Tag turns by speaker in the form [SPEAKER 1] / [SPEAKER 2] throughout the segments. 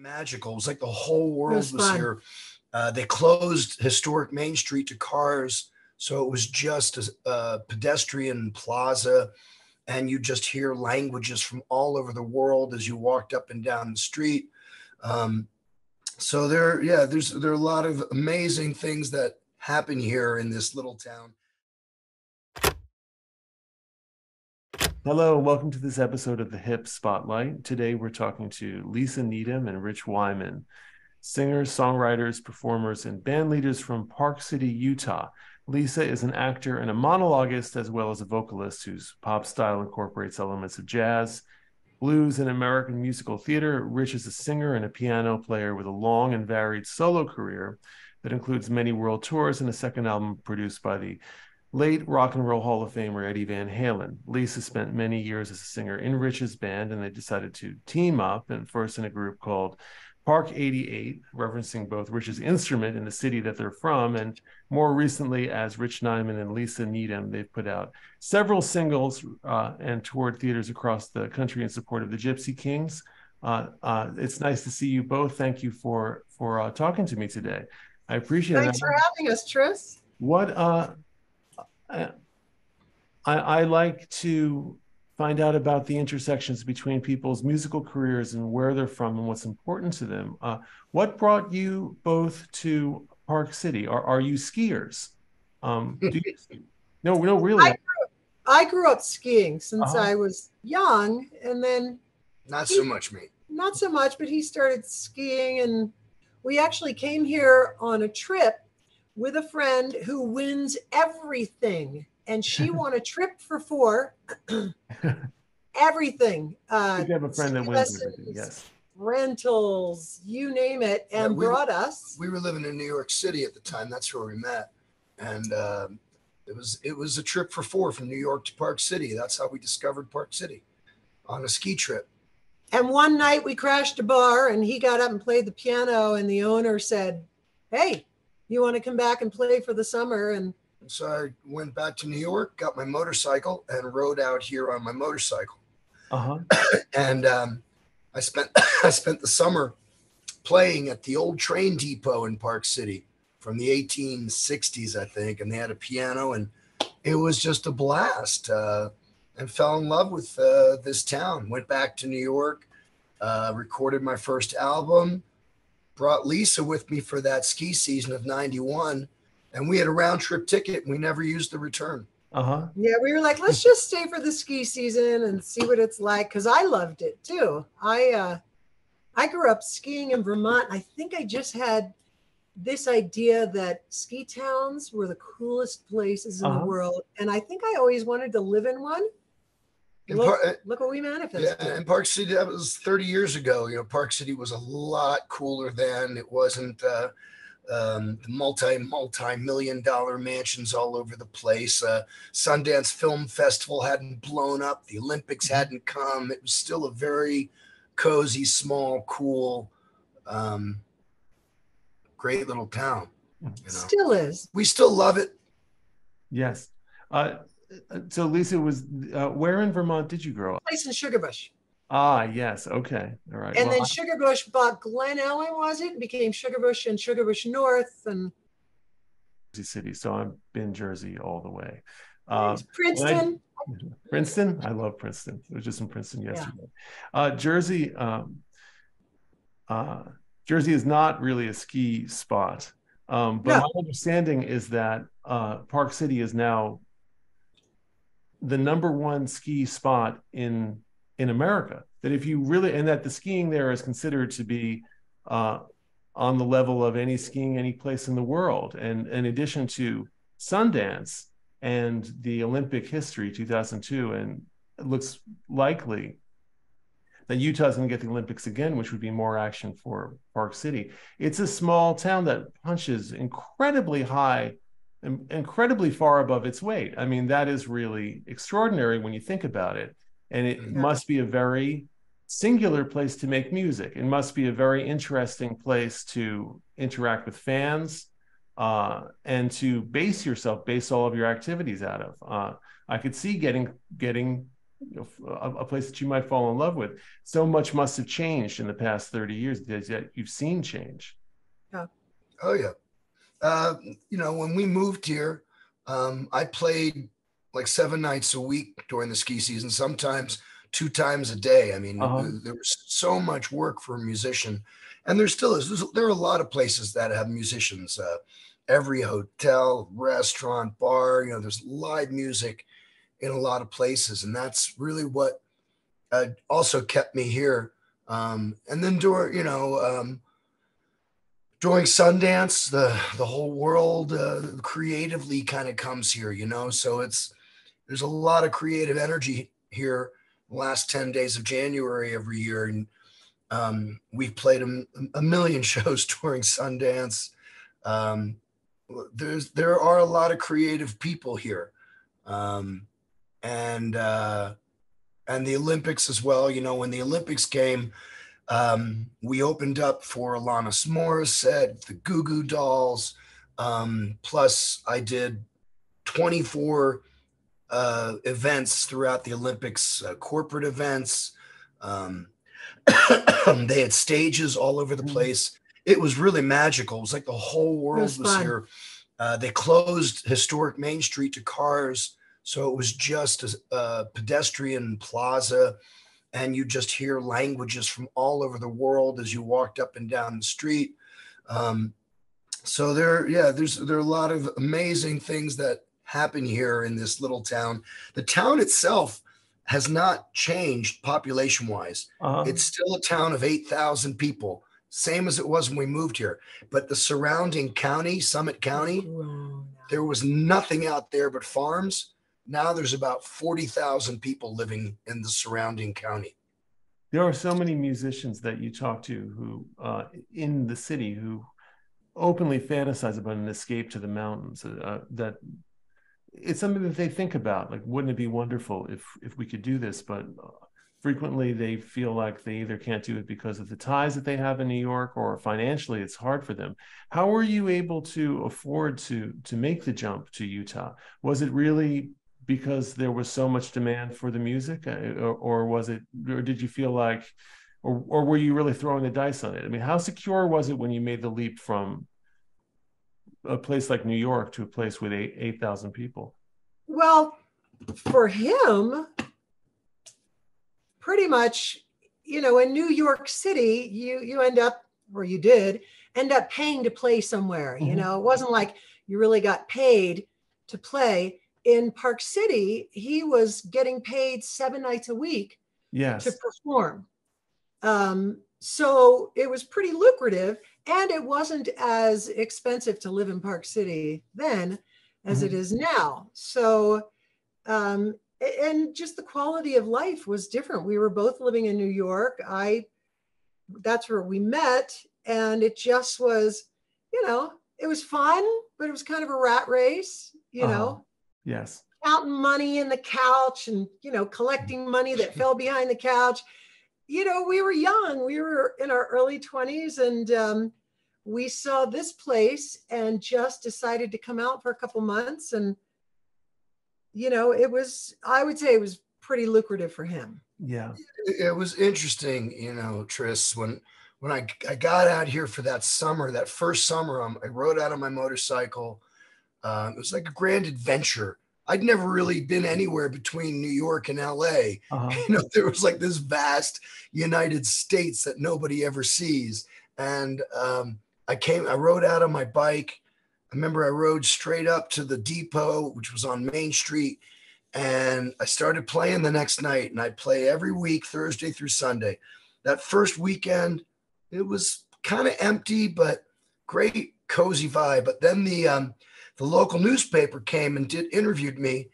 [SPEAKER 1] magical. It was like the whole world
[SPEAKER 2] was
[SPEAKER 1] was, here. Uh, they closed historic Main Street to cars, so it was just a, a pedestrian plaza, and you just hear languages from all over the world as you walked up and down the street. Um, so there, yeah, there's there are a lot of amazing things that happen here in this little town.
[SPEAKER 3] Hello, welcome to this episode of the Hip Spotlight. Today we're talking to Lisa Needham and Rich Wyman, singers, songwriters, performers, and band leaders from Park City, Utah. Lisa is an actor and a monologuist, as well as a vocalist whose pop style incorporates elements of jazz, blues, and American musical theater. Rich is a singer and a piano player with a long and varied solo career that includes many world tours and a second album produced by the late Rock and Roll Hall of Famer Eddie Van Halen. Lisa spent many years as a singer in Rich's band, and they decided to team up, and first in a group called Park 88, referencing both Rich's instrument and the city that they're from, and more recently as Rich Wyman and Lisa Needham. They've put out several singles uh, and toured theaters across the country in support of the Gypsy Kings. Uh, uh, it's nice to see you both. Thank you for for uh, talking to me today. I appreciate
[SPEAKER 2] Thanks
[SPEAKER 3] it.
[SPEAKER 2] Thanks for having us, Tris.
[SPEAKER 3] What uh, I, I like to find out about the intersections between people's musical careers and where they're from and what's important to them. Uh, what brought you both to Park City? Are are you skiers? Um, do you, no, no, really.
[SPEAKER 2] I I grew up skiing since
[SPEAKER 3] Uh-huh.
[SPEAKER 2] I was young, and then
[SPEAKER 1] Not so much me.
[SPEAKER 2] not so much, but he started skiing, and we actually came here on a trip with a friend who wins everything, and she won a trip for four. everything. Uh,
[SPEAKER 3] you have a friend that
[SPEAKER 2] ski
[SPEAKER 3] wins everything.
[SPEAKER 2] lessons,
[SPEAKER 3] Yes.
[SPEAKER 2] rentals, you name it,
[SPEAKER 1] Yeah,
[SPEAKER 2] and
[SPEAKER 1] we-
[SPEAKER 2] brought us.
[SPEAKER 1] we were living in New York City at the time. That's where we met, and um, it was it was a trip for four from New York to Park City. That's how we discovered Park City on a ski trip.
[SPEAKER 2] And one night we crashed a bar and he got up and played the piano and the owner said, Hey, you want to come back and play for the summer? And
[SPEAKER 1] So I went back to New York, got my motorcycle, and rode out here on my motorcycle.
[SPEAKER 3] Uh huh.
[SPEAKER 1] And um, I spent I spent the summer playing at the old train depot in Park City from the 1860s, I think. And they had a piano, and it was just a blast. Uh, and fell in love with uh, this town. Went back to New York, uh, recorded my first album, brought Lisa with me for that ski season of '91, and we had a round trip ticket. And we never used the return.
[SPEAKER 3] Uh huh.
[SPEAKER 2] yeah, we were like, let's just stay for the ski season and see what it's like. Cause I loved it too. I uh I grew up skiing in Vermont. I think I just had this idea that ski towns were the coolest places in
[SPEAKER 3] Uh-huh.
[SPEAKER 2] the world. And I think I always wanted to live in one.
[SPEAKER 1] In
[SPEAKER 2] Look,
[SPEAKER 1] Par-
[SPEAKER 2] look what we
[SPEAKER 1] Yeah,
[SPEAKER 2] manifested.
[SPEAKER 1] and Park City, that was 30 years ago. You know, Park City was a lot cooler then. It wasn't uh, um, the multi, multi million dollar mansions all over the place. Uh, Sundance Film Festival hadn't blown up, the Olympics hadn't come. It was still a very cozy, small, cool, um, great little town. You know,
[SPEAKER 2] Still is.
[SPEAKER 1] we still love it.
[SPEAKER 3] Yes. Uh, so Lisa was. Uh, where in Vermont did you grow up?
[SPEAKER 2] Place in Sugarbush.
[SPEAKER 3] Ah, yes. Okay. All right.
[SPEAKER 2] And
[SPEAKER 3] Well,
[SPEAKER 2] then Sugarbush bought Glen Ellen, was it? Became Sugarbush and Sugarbush North and
[SPEAKER 3] Jersey City. So I've been Jersey all the way. Um,
[SPEAKER 2] Princeton.
[SPEAKER 3] Princeton. I love Princeton. I was just in Princeton yesterday. Uh, Jersey. Um, uh, Jersey is not really a ski spot, um, but
[SPEAKER 2] No.
[SPEAKER 3] my understanding is that uh, Park City is now the number one ski spot in in America. That if you really and that the skiing there is considered to be uh, on the level of any skiing any place in the world. And in addition to Sundance and the Olympic history 2002, and it looks likely that Utah's going to get the Olympics again, which would be more action for Park City. It's a small town that punches incredibly high, incredibly far above its weight. I mean, that is really extraordinary when you think about it. And it
[SPEAKER 1] Mhm.
[SPEAKER 3] must be a very singular place to make music. It must be a very interesting place to interact with fans uh, and to base yourself, base all of your activities out of. Uh, I could see getting getting you know, a, a, place that you might fall in love with. So much must have changed in the past 30 years that you've seen change.
[SPEAKER 1] Yeah. Oh, yeah. Uh, you know, when we moved here, um, I played like seven nights a week during the ski season, sometimes two times a day. I mean, uh-huh. there was so much work for a musician, and there still is. There's, there are a lot of places that have musicians. Uh, every hotel, restaurant, bar, you know, there's live music in a lot of places, and that's really what uh, also kept me here. Um, and then during, you know, um, during Sundance, the the whole world uh, creatively kind of comes here, you know. So it's there's a lot of creative energy here. Last ten days of January every year, and um, we've played a, a, million shows during Sundance. Um, there's there are a lot of creative people here, um, and uh, and the Olympics as well. You know, when the Olympics came, um, we opened up for Alanis Morissette, the Goo Goo Dolls. Um, plus, I did 24 uh, events throughout the Olympics, uh, corporate events. Um, they had stages all over the mm-hmm. place. It was really magical. It was like the whole world was, was here. Uh, they closed historic Main Street to cars, so it was just a, a pedestrian plaza and you just hear languages from all over the world as you walked up and down the street. Um, so there, yeah, there's there are a lot of amazing things that happen here in this little town. The town itself has not changed population wise. Uh-huh. It's still a town of 8,000 people, same as it was when we moved here. But the surrounding county, Summit County, there was nothing out there but farms. Now there's about 40,000 people living in the surrounding county.
[SPEAKER 3] There are so many musicians that you talk to who, uh, in the city, who openly fantasize about an escape to the mountains. Uh, that it's something that they think about. Like, wouldn't it be wonderful if if we could do this? But uh, frequently, they feel like they either can't do it because of the ties that they have in New York, or financially, it's hard for them. How were you able to afford to to make the jump to Utah? Was it really because there was so much demand for the music, uh, or, or was it, or did you feel like, or, or were you really throwing the dice on it? I mean, how secure was it when you made the leap from a place like New York to a place with eight eight thousand people?
[SPEAKER 2] Well, for him, pretty much, you know, in New York City, you you end up, or you did end up paying to play somewhere. Mm-hmm. You know, it wasn't like you really got paid to play in Park City, he was getting paid seven nights a week
[SPEAKER 3] yes.
[SPEAKER 2] to perform. Um, so it was pretty lucrative, and it wasn't as expensive to live in Park City then as mm-hmm. it is now. So, um, and just the quality of life was different. We were both living in New York. I, that's where we met, and it just was, you know, it was fun, but it was kind of a rat race, you uh-huh. know.
[SPEAKER 3] Yes.
[SPEAKER 2] Counting money in the couch and, you know, collecting money that fell behind the couch. You know, we were young, we were in our early 20s, and um, we saw this place and just decided to come out for a couple months. And, you know, it was, I would say it was pretty lucrative for him.
[SPEAKER 3] Yeah.
[SPEAKER 1] It was interesting, you know, Tris, when, when I, I got out here for that summer, that first summer, um, I rode out on my motorcycle um, it was like a grand adventure. I'd never really been anywhere between New York and LA. Uh-huh. You know, there was like this vast United States that nobody ever sees. And um, I came, I rode out on my bike. I remember I rode straight up to the depot, which was on Main Street. And I started playing the next night. And I'd play every week, Thursday through Sunday. That first weekend, it was kind of empty, but great, cozy vibe. But then the, um, the local newspaper came and did interviewed me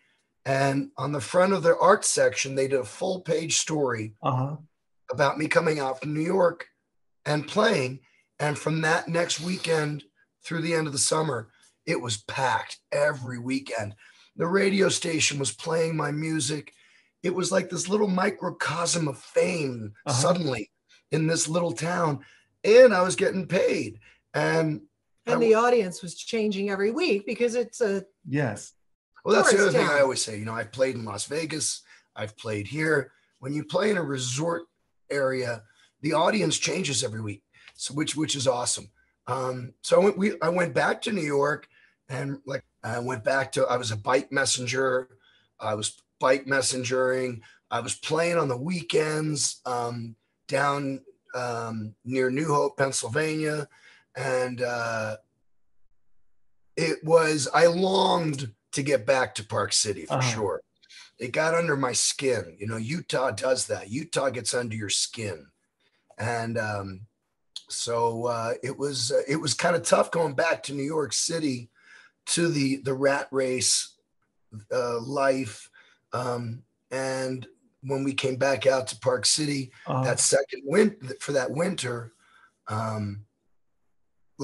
[SPEAKER 1] and on the front of their art section they did a full page story uh-huh. about me coming out from new york and playing and from that next weekend through the end of the summer it was packed every weekend the radio station was playing my music it was like this little microcosm of fame uh-huh. suddenly in this little town and i was getting paid and
[SPEAKER 2] and the audience was changing every week because it's a
[SPEAKER 3] yes
[SPEAKER 1] well that's the other town. thing i always say you know i've played in las vegas I've played here. When you play in a resort area, the audience changes every week, so which which is awesome. Um, so I went, we I went back to New York, and like I went back to I was a bike messenger. I was bike messengering. I was playing on the weekends um, down um, near New Hope, Pennsylvania, and uh, it was I longed to get back to Park City for
[SPEAKER 3] Uh-huh.
[SPEAKER 1] sure. It got under my skin. You know, Utah does that. Utah gets under your skin, and um, so uh, it was uh, it was kind of tough going back to New York City to the the rat race uh, life. Um, and when we came back out to Park City,
[SPEAKER 3] Uh,
[SPEAKER 1] that second win for that winter, um,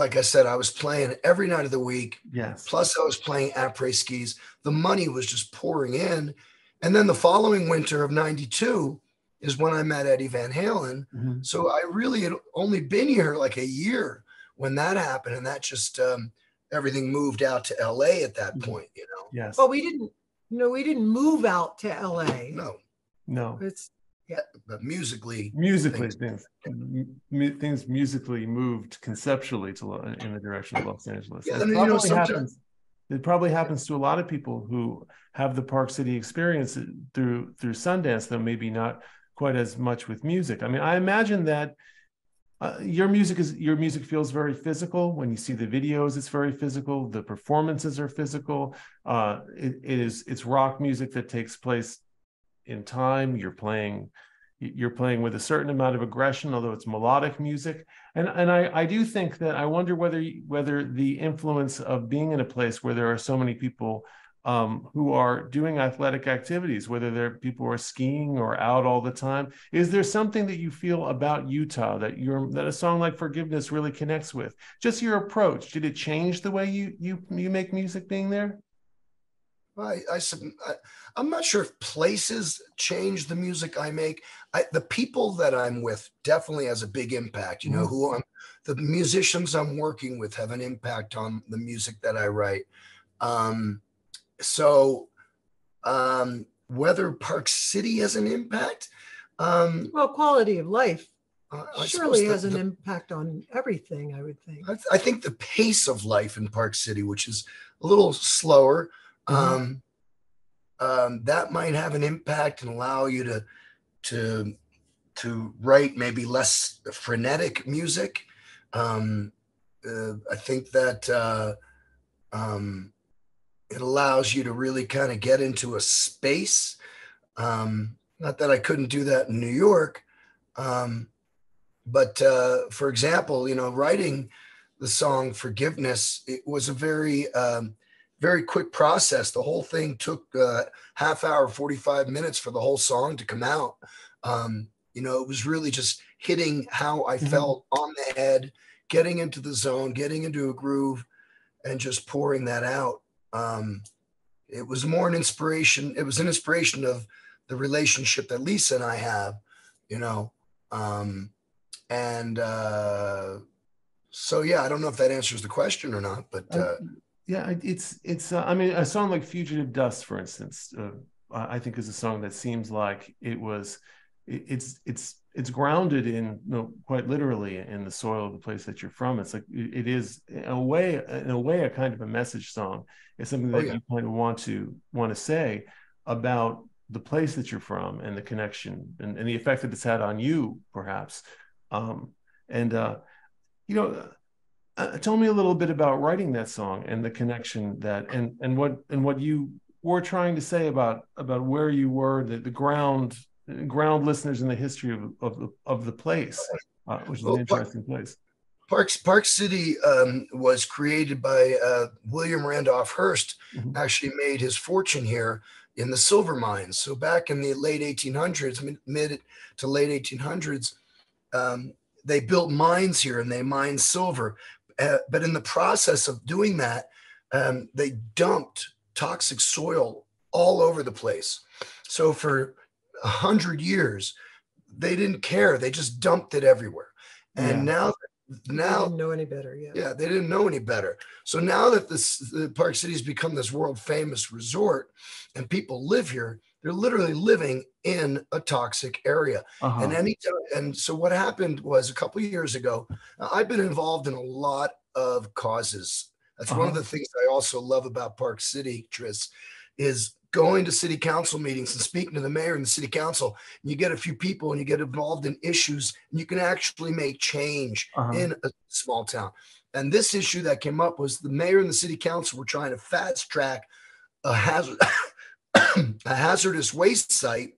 [SPEAKER 1] like I said, I was playing every night of the week.
[SPEAKER 3] yes.
[SPEAKER 1] Plus, I was playing après skis. The money was just pouring in. And then the following winter of 92 is when I met Eddie Van Halen.
[SPEAKER 3] Mhm.
[SPEAKER 1] So I really had only been here like a year when that happened. And that just, um, everything moved out to LA at that
[SPEAKER 3] Mhm.
[SPEAKER 1] point, you know?
[SPEAKER 3] Yes.
[SPEAKER 2] Well, we didn't. No, we didn't move out to LA.
[SPEAKER 1] No,
[SPEAKER 3] no.
[SPEAKER 2] It's
[SPEAKER 1] but musically,
[SPEAKER 3] Musically,
[SPEAKER 1] Things-
[SPEAKER 3] things things musically moved conceptually to in the direction of Los Angeles.
[SPEAKER 1] Yeah,
[SPEAKER 3] it
[SPEAKER 1] and, you know,
[SPEAKER 3] probably happens. It probably happens to a lot of people who have the Park City experience through through Sundance, though maybe not quite as much with music. I mean, I imagine that uh, your music is your music feels very physical when you see the videos. It's very physical. The performances are physical. Uh, it, it is it's rock music that takes place in time. You're playing you're playing with a certain amount of aggression, although it's melodic music. And and I, I do think that I wonder whether whether the influence of being in a place where there are so many people um, who are doing athletic activities, whether they're people who are skiing or out all the time, is there something that you feel about Utah that you're that a song like Forgiveness really connects with? Just your approach. Did it change the way you you you make music being there?
[SPEAKER 1] I, I, sub- I I'm not sure if places change the music I make. I, the people that I'm with definitely has a big impact. You know,
[SPEAKER 3] Mhm.
[SPEAKER 1] who I'm, the musicians I'm working with have an impact on the music that I write. Um, so, um, whether Park City has an impact, um,
[SPEAKER 2] well, quality of life
[SPEAKER 1] I
[SPEAKER 2] surely has
[SPEAKER 1] the-
[SPEAKER 2] an
[SPEAKER 1] the-
[SPEAKER 2] impact on everything. I would think.
[SPEAKER 1] I, th- I think the pace of life in Park City, which is a little slower. Um, um, that might have an impact and allow you to to to write maybe less frenetic music. Um, uh, I think that uh, um, it allows you to really kind of get into a space. Um, not that I couldn't do that in New York, um, but uh, for example, you know, writing the song "Forgiveness" it was a very um, very quick process. The whole thing took uh, half hour, 45 minutes for the whole song to come out. Um, you know, it was really just hitting how I
[SPEAKER 3] Mhm.
[SPEAKER 1] felt on the head, getting into the zone, getting into a groove, and just pouring that out. Um, it was more an inspiration. It was an inspiration of the relationship that Lisa and I have, you know. Um, and uh, so, yeah, I don't know if that answers the question or not, but uh,
[SPEAKER 3] yeah, it's it's. Uh, I mean, a song like "Fugitive Dust," for instance, uh, I think is a song that seems like it was. It, it's it's it's grounded in no, quite literally in the soil of the place that you're from. It's like it, it is in a way, in a way, a kind of a message song. It's something
[SPEAKER 1] Oh,
[SPEAKER 3] that
[SPEAKER 1] yeah.
[SPEAKER 3] you kind of want to want to say about the place that you're from and the connection and, and the effect that it's had on you, perhaps. Um, and uh, you know, uh, tell me a little bit about writing that song and the connection that and and what and what you were trying to say about about where you were the, the ground ground listeners in the history of of the, of the place uh, which is
[SPEAKER 1] Well,
[SPEAKER 3] an interesting place
[SPEAKER 1] Parks Park City um, was created by uh, William Randolph Hearst.
[SPEAKER 3] Mhm.
[SPEAKER 1] Actually, made his fortune here in the silver mines. So back in the late 1800s, mid- mid to late 1800s, um, they built mines here and they mined silver. Uh, but in the process of doing that, um, they dumped toxic soil all over the place. So for a hundred years, they didn't care. They just dumped it everywhere. And
[SPEAKER 3] Yeah.
[SPEAKER 1] now, now
[SPEAKER 2] didn't know any better. Yeah.
[SPEAKER 1] yeah, they didn't know any better. So now that this the Park City has become this world famous resort and people live here, they're literally living in a toxic area.
[SPEAKER 3] Uh-huh.
[SPEAKER 1] And any and so what happened was a couple of years ago, uh, I've been involved in a lot of causes. That's one of
[SPEAKER 3] Uh-huh.
[SPEAKER 1] the things I also love about Park City, Tris, is going to city council meetings and speaking to the mayor and the city council. and You get a few people and you get involved in issues, and you can actually make change
[SPEAKER 3] Uh-huh.
[SPEAKER 1] in a small town. And this issue that came up was the mayor and the city council were trying to fast track a hazard a hazardous waste site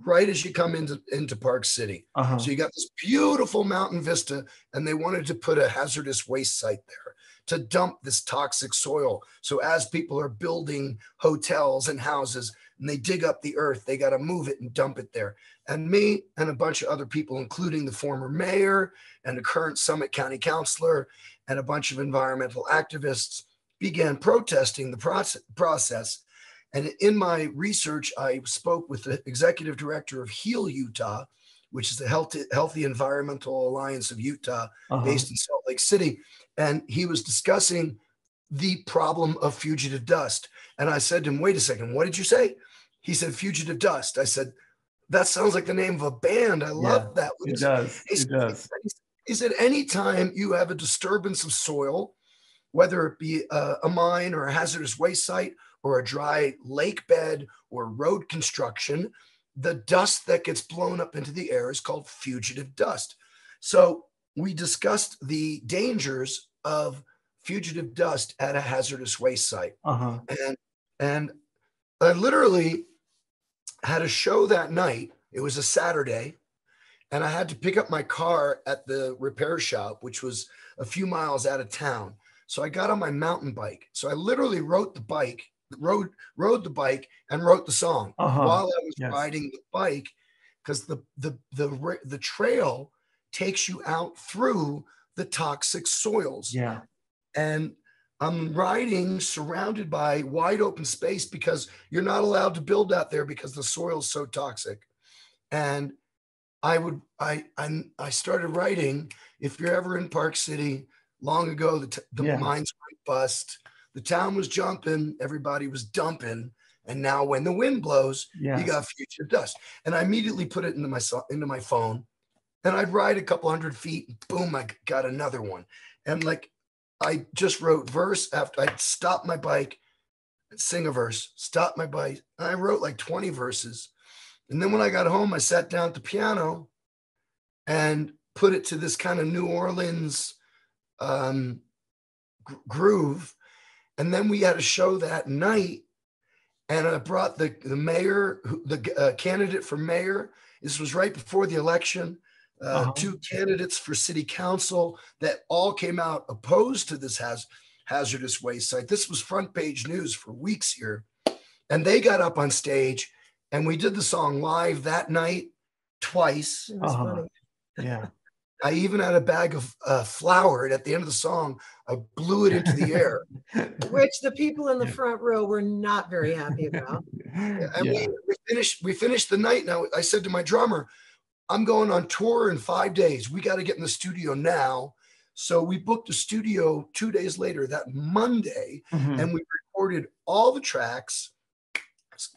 [SPEAKER 1] right as you come into into Park City.
[SPEAKER 3] Uh-huh.
[SPEAKER 1] So you got this beautiful mountain vista, and they wanted to put a hazardous waste site there to dump this toxic soil. So as people are building hotels and houses and they dig up the earth, they got to move it and dump it there. And me and a bunch of other people, including the former mayor and the current Summit County councilor and a bunch of environmental activists, began protesting the process. process. And in my research, I spoke with the executive director of Heal Utah, which is the Healthy, Healthy Environmental Alliance of Utah,
[SPEAKER 3] Uh-huh.
[SPEAKER 1] based in Salt Lake City. And he was discussing the problem of fugitive dust. And I said to him, wait a second, what did you say? He said, fugitive dust. I said, that sounds like the name of a band. I love that. What
[SPEAKER 3] It
[SPEAKER 1] is-
[SPEAKER 3] does.
[SPEAKER 1] he
[SPEAKER 3] It does.
[SPEAKER 1] He said, anytime you have a disturbance of soil, whether it be a, a mine or a hazardous waste site or a dry lake bed or road construction, the dust that gets blown up into the air is called fugitive dust. So we discussed the dangers of fugitive dust at a hazardous waste site
[SPEAKER 3] Uh-huh.
[SPEAKER 1] and and I literally had a show that night. It was a Saturday, and I had to pick up my car at the repair shop, which was a few miles out of town. So I got on my mountain bike. So I literally wrote the bike, rode rode the bike, and wrote the song
[SPEAKER 3] Uh-huh.
[SPEAKER 1] while I was
[SPEAKER 3] Yes.
[SPEAKER 1] riding the bike, because the the the the trail takes you out through the toxic soils
[SPEAKER 3] Yeah.
[SPEAKER 1] and I'm riding surrounded by wide open space because you're not allowed to build out there because the soil is so toxic. And I would I I I started writing. If you're ever in Park City, long ago the, t- the
[SPEAKER 3] Yeah.
[SPEAKER 1] mines went bust. The town was jumping, everybody was dumping, and now when the wind blows,
[SPEAKER 3] Yeah.
[SPEAKER 1] you got fugitive dust. And I immediately put it into my into my phone, and I'd ride a couple hundred feet. And boom, I got another one. And like I just wrote verse after I'd stop my bike, sing a verse, stop my bike. And I wrote like 20 verses. And then when I got home, I sat down at the piano and put it to this kind of New Orleans um, gr- groove. And then we had a show that night, and I brought the the mayor, the uh, candidate for mayor. This was right before the election. Uh,
[SPEAKER 3] Uh-huh.
[SPEAKER 1] Two candidates for city council that all came out opposed to this haz- hazardous waste site. This was front page news for weeks here, and they got up on stage, and we did the song live that night twice.
[SPEAKER 3] Uh-huh.
[SPEAKER 2] funny.
[SPEAKER 3] Yeah.
[SPEAKER 1] I even had a bag of uh, flour, and at the end of the song, I blew it into the air.
[SPEAKER 2] Which the people in the front row were not very happy about.
[SPEAKER 1] and
[SPEAKER 3] yeah.
[SPEAKER 1] we, we finished we finished the night now i said to my drummer i'm going on tour in five days we got to get in the studio now so we booked a studio two days later that monday
[SPEAKER 3] Mhm.
[SPEAKER 1] and we recorded all the tracks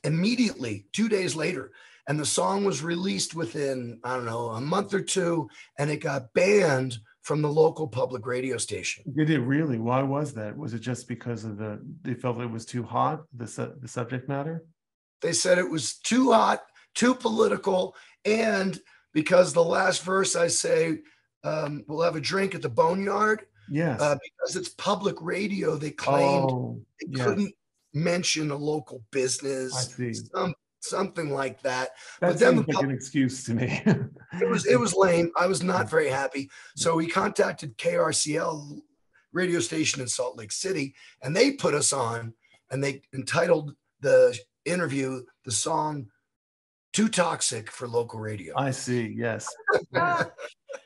[SPEAKER 1] immediately two days later and the song was released within i don't know a month or two and it got banned from the local public radio station
[SPEAKER 3] Did it really? Why was that? Was it just because of the they felt it was too hot, the su- the subject matter?
[SPEAKER 1] They said it was too hot, too political, and because the last verse I say, um, we'll have a drink at the boneyard,
[SPEAKER 3] Yes.
[SPEAKER 1] uh, because it's public radio, they claimed
[SPEAKER 3] oh,
[SPEAKER 1] they
[SPEAKER 3] yes.
[SPEAKER 1] couldn't mention a local business.
[SPEAKER 3] I see.
[SPEAKER 1] some, something like that.
[SPEAKER 3] That
[SPEAKER 1] but then
[SPEAKER 3] seems
[SPEAKER 1] the
[SPEAKER 3] like an excuse to me.
[SPEAKER 1] It was it was lame. I was not very happy. So we contacted KRCL radio station in Salt Lake City, and they put us on, and they entitled the interview the song "Too Toxic" for local radio.
[SPEAKER 3] I see. Yes.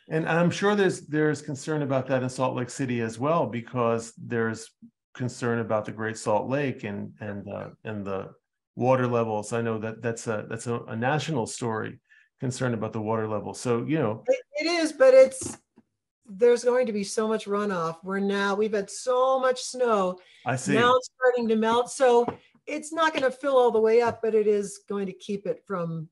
[SPEAKER 3] And I'm sure there's there's concern about that in Salt Lake City as well because there's concern about the Great Salt Lake and and uh, and the water levels. I know that that's a that's a, a national story concern about the water level. So you know,
[SPEAKER 2] it- it is, but it's there's going to be so much runoff. We're now we've had so much snow.
[SPEAKER 3] I see.
[SPEAKER 2] Now it's starting to melt. So it's not going to fill all the way up, but it is going to keep it from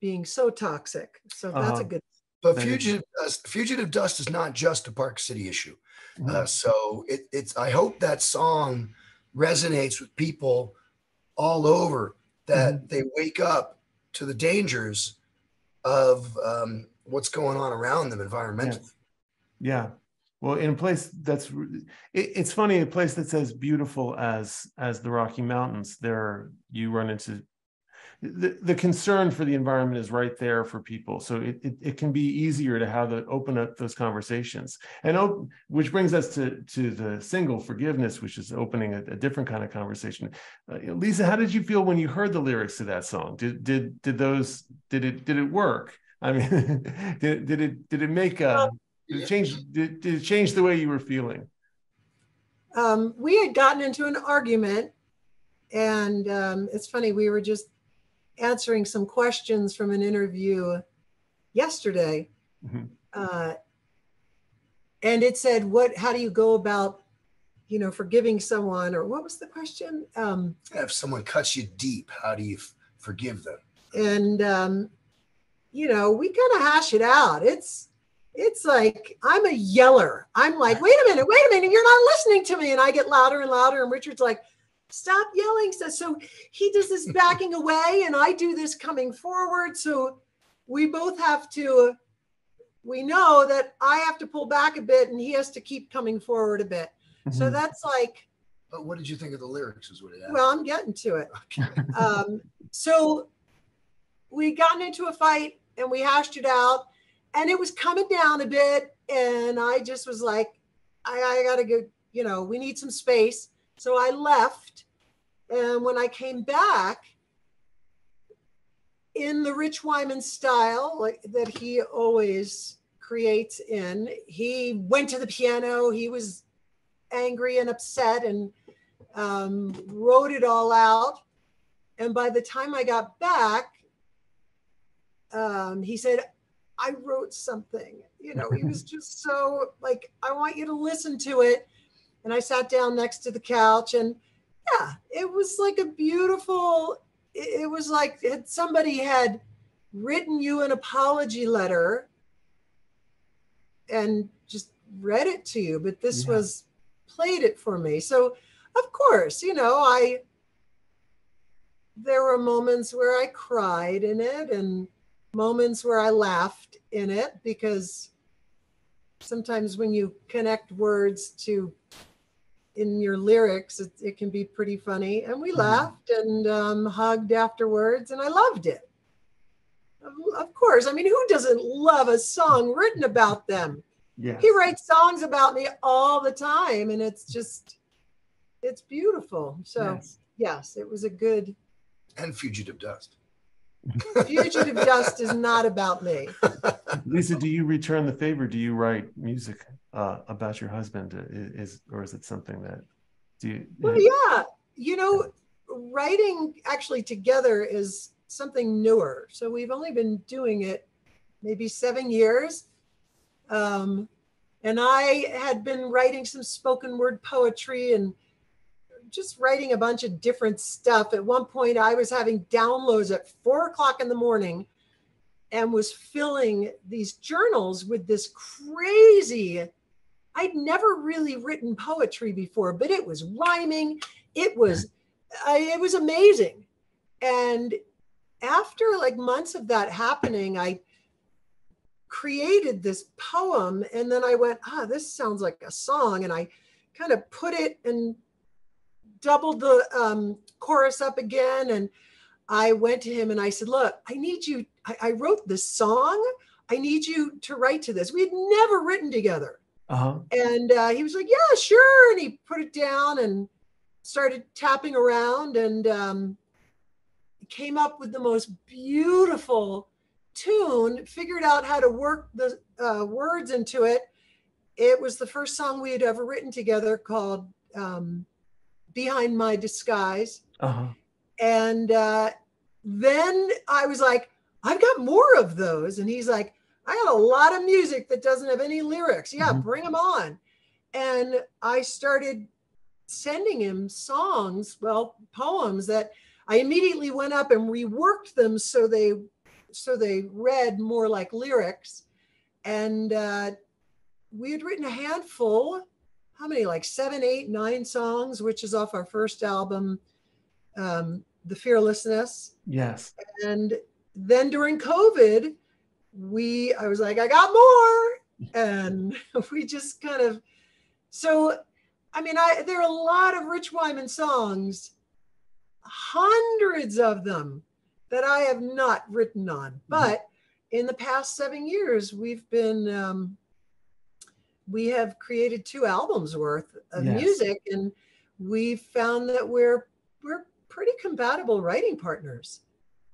[SPEAKER 2] being so toxic. So that's
[SPEAKER 3] Uh-huh.
[SPEAKER 2] a good.
[SPEAKER 1] But fugitive uh, fugitive dust is not just a Park City issue.
[SPEAKER 3] Mhm.
[SPEAKER 1] Uh, so it, it's I hope that song resonates with people all over that
[SPEAKER 3] Mm-hmm.
[SPEAKER 1] they wake up to the dangers of um, what's going on around them environmentally.
[SPEAKER 3] Yeah. Well, in a place that's it, it's funny, a place that's as beautiful as as the Rocky Mountains, there you run into the, the concern for the environment is right there for people. So it, it, it can be easier to have the open up those conversations. And op- which brings us to to the single forgiveness, which is opening a, a different kind of conversation. Uh, Lisa, how did you feel when you heard the lyrics to that song? Did did did those did it did it work? I mean, did did it did it make a, did it change did, did it change the way you were feeling?
[SPEAKER 2] Um, we had gotten into an argument, and um, it's funny, we were just answering some questions from an interview yesterday.
[SPEAKER 3] Mhm.
[SPEAKER 2] Uh, and it said, What, how do you go about, you know, forgiving someone? Or what was the question? Um,
[SPEAKER 1] If someone cuts you deep, how do you f- forgive them?
[SPEAKER 2] and um, you know we kind of hash it out it's it's like i'm a yeller i'm like wait a minute wait a minute you're not listening to me and i get louder and louder and richard's like stop yelling so, so he does this backing away and i do this coming forward so we both have to we know that i have to pull back a bit and he has to keep coming forward a bit so
[SPEAKER 3] Mhm.
[SPEAKER 2] that's like
[SPEAKER 1] But what did you think of the lyrics? Is what it asked.
[SPEAKER 2] well i'm getting to it
[SPEAKER 1] Okay.
[SPEAKER 2] um, so we gotten into a fight and we hashed it out and it was coming down a bit and i just was like i, I gotta go you know we need some space so i left and when i came back in the rich wyman style like that he always creates in he went to the piano he was angry and upset and um, wrote it all out and by the time I got back, um, he said, I wrote something. You know, he was just so like, I want you to listen to it. And I sat down next to the couch and yeah, it was like a beautiful, it, was like had somebody had written you an apology letter and just read it to you. But this
[SPEAKER 3] Yeah.
[SPEAKER 2] was played it for me. So of course, you know, I there were moments where I cried in it and moments where I laughed in it because sometimes when you connect words to in your lyrics, it, it can be pretty funny. And we
[SPEAKER 3] Mhm.
[SPEAKER 2] laughed and um, hugged afterwards, and I loved it. Of, of course, I mean, who doesn't love a song written about them?
[SPEAKER 3] yeah.
[SPEAKER 2] He writes songs about me all the time, and it's just, it's beautiful. So,
[SPEAKER 3] Yes.
[SPEAKER 2] yes, it was a good
[SPEAKER 1] and fugitive dust.
[SPEAKER 2] Fugitive Dust is not about me.
[SPEAKER 3] Lisa, do you return the favor? Do you write music uh, about your husband? I- Is or is it something that do you?
[SPEAKER 2] Well, yeah, you know, writing actually together is something newer. So we've only been doing it maybe seven years. Um, and I had been writing some spoken word poetry and just writing a bunch of different stuff. At one point, I was having downloads at four o'clock in the morning and was filling these journals with this crazy. I'd never really written poetry before, but it was rhyming. It was, I, it was amazing. And after like months of that happening, I created this poem, and then I went, ah, this sounds like a song, and I kind of put it and doubled the um, chorus up again, and I went to him and I said, look, I need you. I, I wrote this song. I need you to write to this. We had never written together.
[SPEAKER 3] Uh-huh.
[SPEAKER 2] And uh, he was like, yeah, sure. And he put it down and started tapping around and um, came up with the most beautiful tune, figured out how to work the uh, words into it. It was the first song we had ever written together called um, Behind My Disguise.
[SPEAKER 3] Uh-huh.
[SPEAKER 2] And uh, then I was like, I've got more of those. And he's like, I got a lot of music that doesn't have any lyrics. Yeah,
[SPEAKER 3] Mhm.
[SPEAKER 2] bring them on. And I started sending him songs, well, poems that I immediately went up and reworked them so they so they read more like lyrics. And uh, we had written a handful, how many, like seven, eight, nine songs, which is off our first album, um, The Fearlessness.
[SPEAKER 3] Yes.
[SPEAKER 2] And then during COVID, we, I was like, I got more. And we just kind of, so, I mean, I, there are a lot of Rich Wyman songs, hundreds of them that I have not written on. But in the past seven years, we've been, um, we have created two albums worth of
[SPEAKER 3] Yes.
[SPEAKER 2] music, and we found that we're we're pretty compatible writing partners.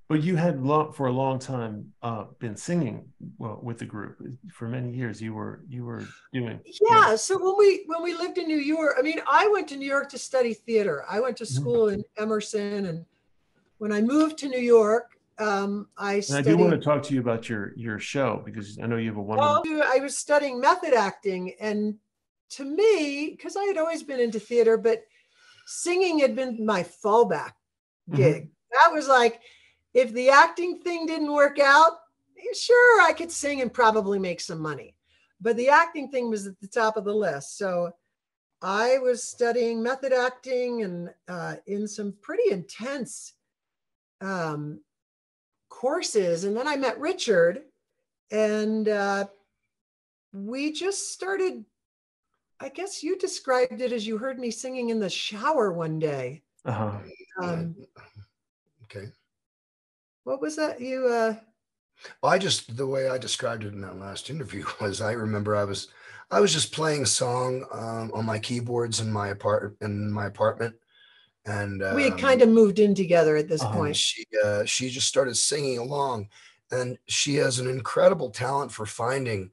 [SPEAKER 3] But you had long, for a long time uh, been singing well, with the group for many years. You were you were doing
[SPEAKER 2] Yeah. So when we when we lived in New York, I mean, I went to New York to study theater. I went to
[SPEAKER 3] Mhm.
[SPEAKER 2] school in Emerson, and when I moved to New York, um, I
[SPEAKER 3] And I do want to talk to you about your your show because I know you have a one.
[SPEAKER 2] Well, I was studying method acting, and to me, because I had always been into theater, but singing had been my fallback
[SPEAKER 3] Mhm.
[SPEAKER 2] gig. That was like, if the acting thing didn't work out, sure, I could sing and probably make some money. But the acting thing was at the top of the list. So I was studying method acting and uh, in some pretty intense um, courses. And then I met Richard, and uh, we just started. I guess you described it as you heard me singing in the shower one day.
[SPEAKER 3] Uh-huh.
[SPEAKER 2] Um,
[SPEAKER 1] okay.
[SPEAKER 2] What was that? You uh,
[SPEAKER 1] I just the way I described it in that last interview was I remember I was I was just playing a song um, on my keyboards in my apart in my apartment, and
[SPEAKER 2] we had
[SPEAKER 1] um,
[SPEAKER 2] kind of moved in together at this
[SPEAKER 3] uh-huh.
[SPEAKER 2] point.
[SPEAKER 1] she uh, she just started singing along, and she has an incredible talent for finding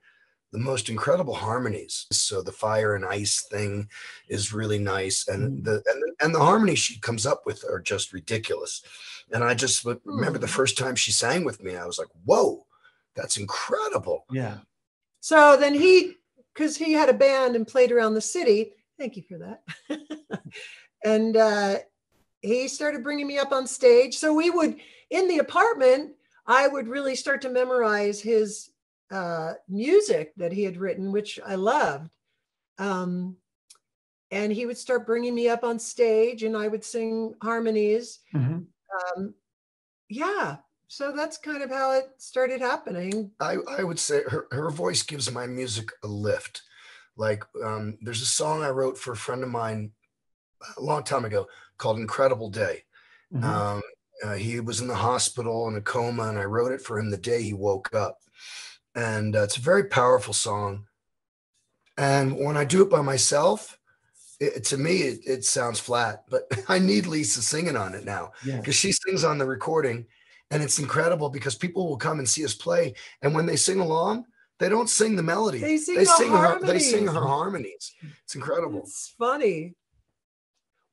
[SPEAKER 1] the most incredible harmonies. So the fire and ice thing is really nice, and
[SPEAKER 3] Mhm.
[SPEAKER 1] the and the, and the harmonies she comes up with are just ridiculous. And I just would remember the
[SPEAKER 2] Hmm.
[SPEAKER 1] first time she sang with me, I was like, "Whoa, that's incredible!"
[SPEAKER 3] Yeah.
[SPEAKER 2] So then he, because he had a band and played around the city. Thank you for that. and uh, he started bringing me up on stage. So we would, in the apartment, I would really start to memorize his uh, music that he had written, which I loved. Um, and he would start bringing me up on stage, and I would sing harmonies.
[SPEAKER 3] Mhm.
[SPEAKER 2] Um, yeah. So that's kind of how it started happening.
[SPEAKER 1] I, I would say her, her voice gives my music a lift. Like um, there's a song I wrote for a friend of mine a long time ago called Incredible Day.
[SPEAKER 3] Mhm.
[SPEAKER 1] Um, uh, he was in the hospital in a coma, and I wrote it for him the day he woke up. And uh, it's a very powerful song. And when I do it by myself, it, to me, it, it sounds flat, but I need Lisa singing on it now
[SPEAKER 3] yeah.
[SPEAKER 1] because she sings on the recording. And it's incredible because people will come and see us play. And when they sing along, they don't sing the melody.
[SPEAKER 2] They sing
[SPEAKER 1] they
[SPEAKER 2] the
[SPEAKER 1] sing her they sing her harmonies. It's incredible.
[SPEAKER 2] It's funny.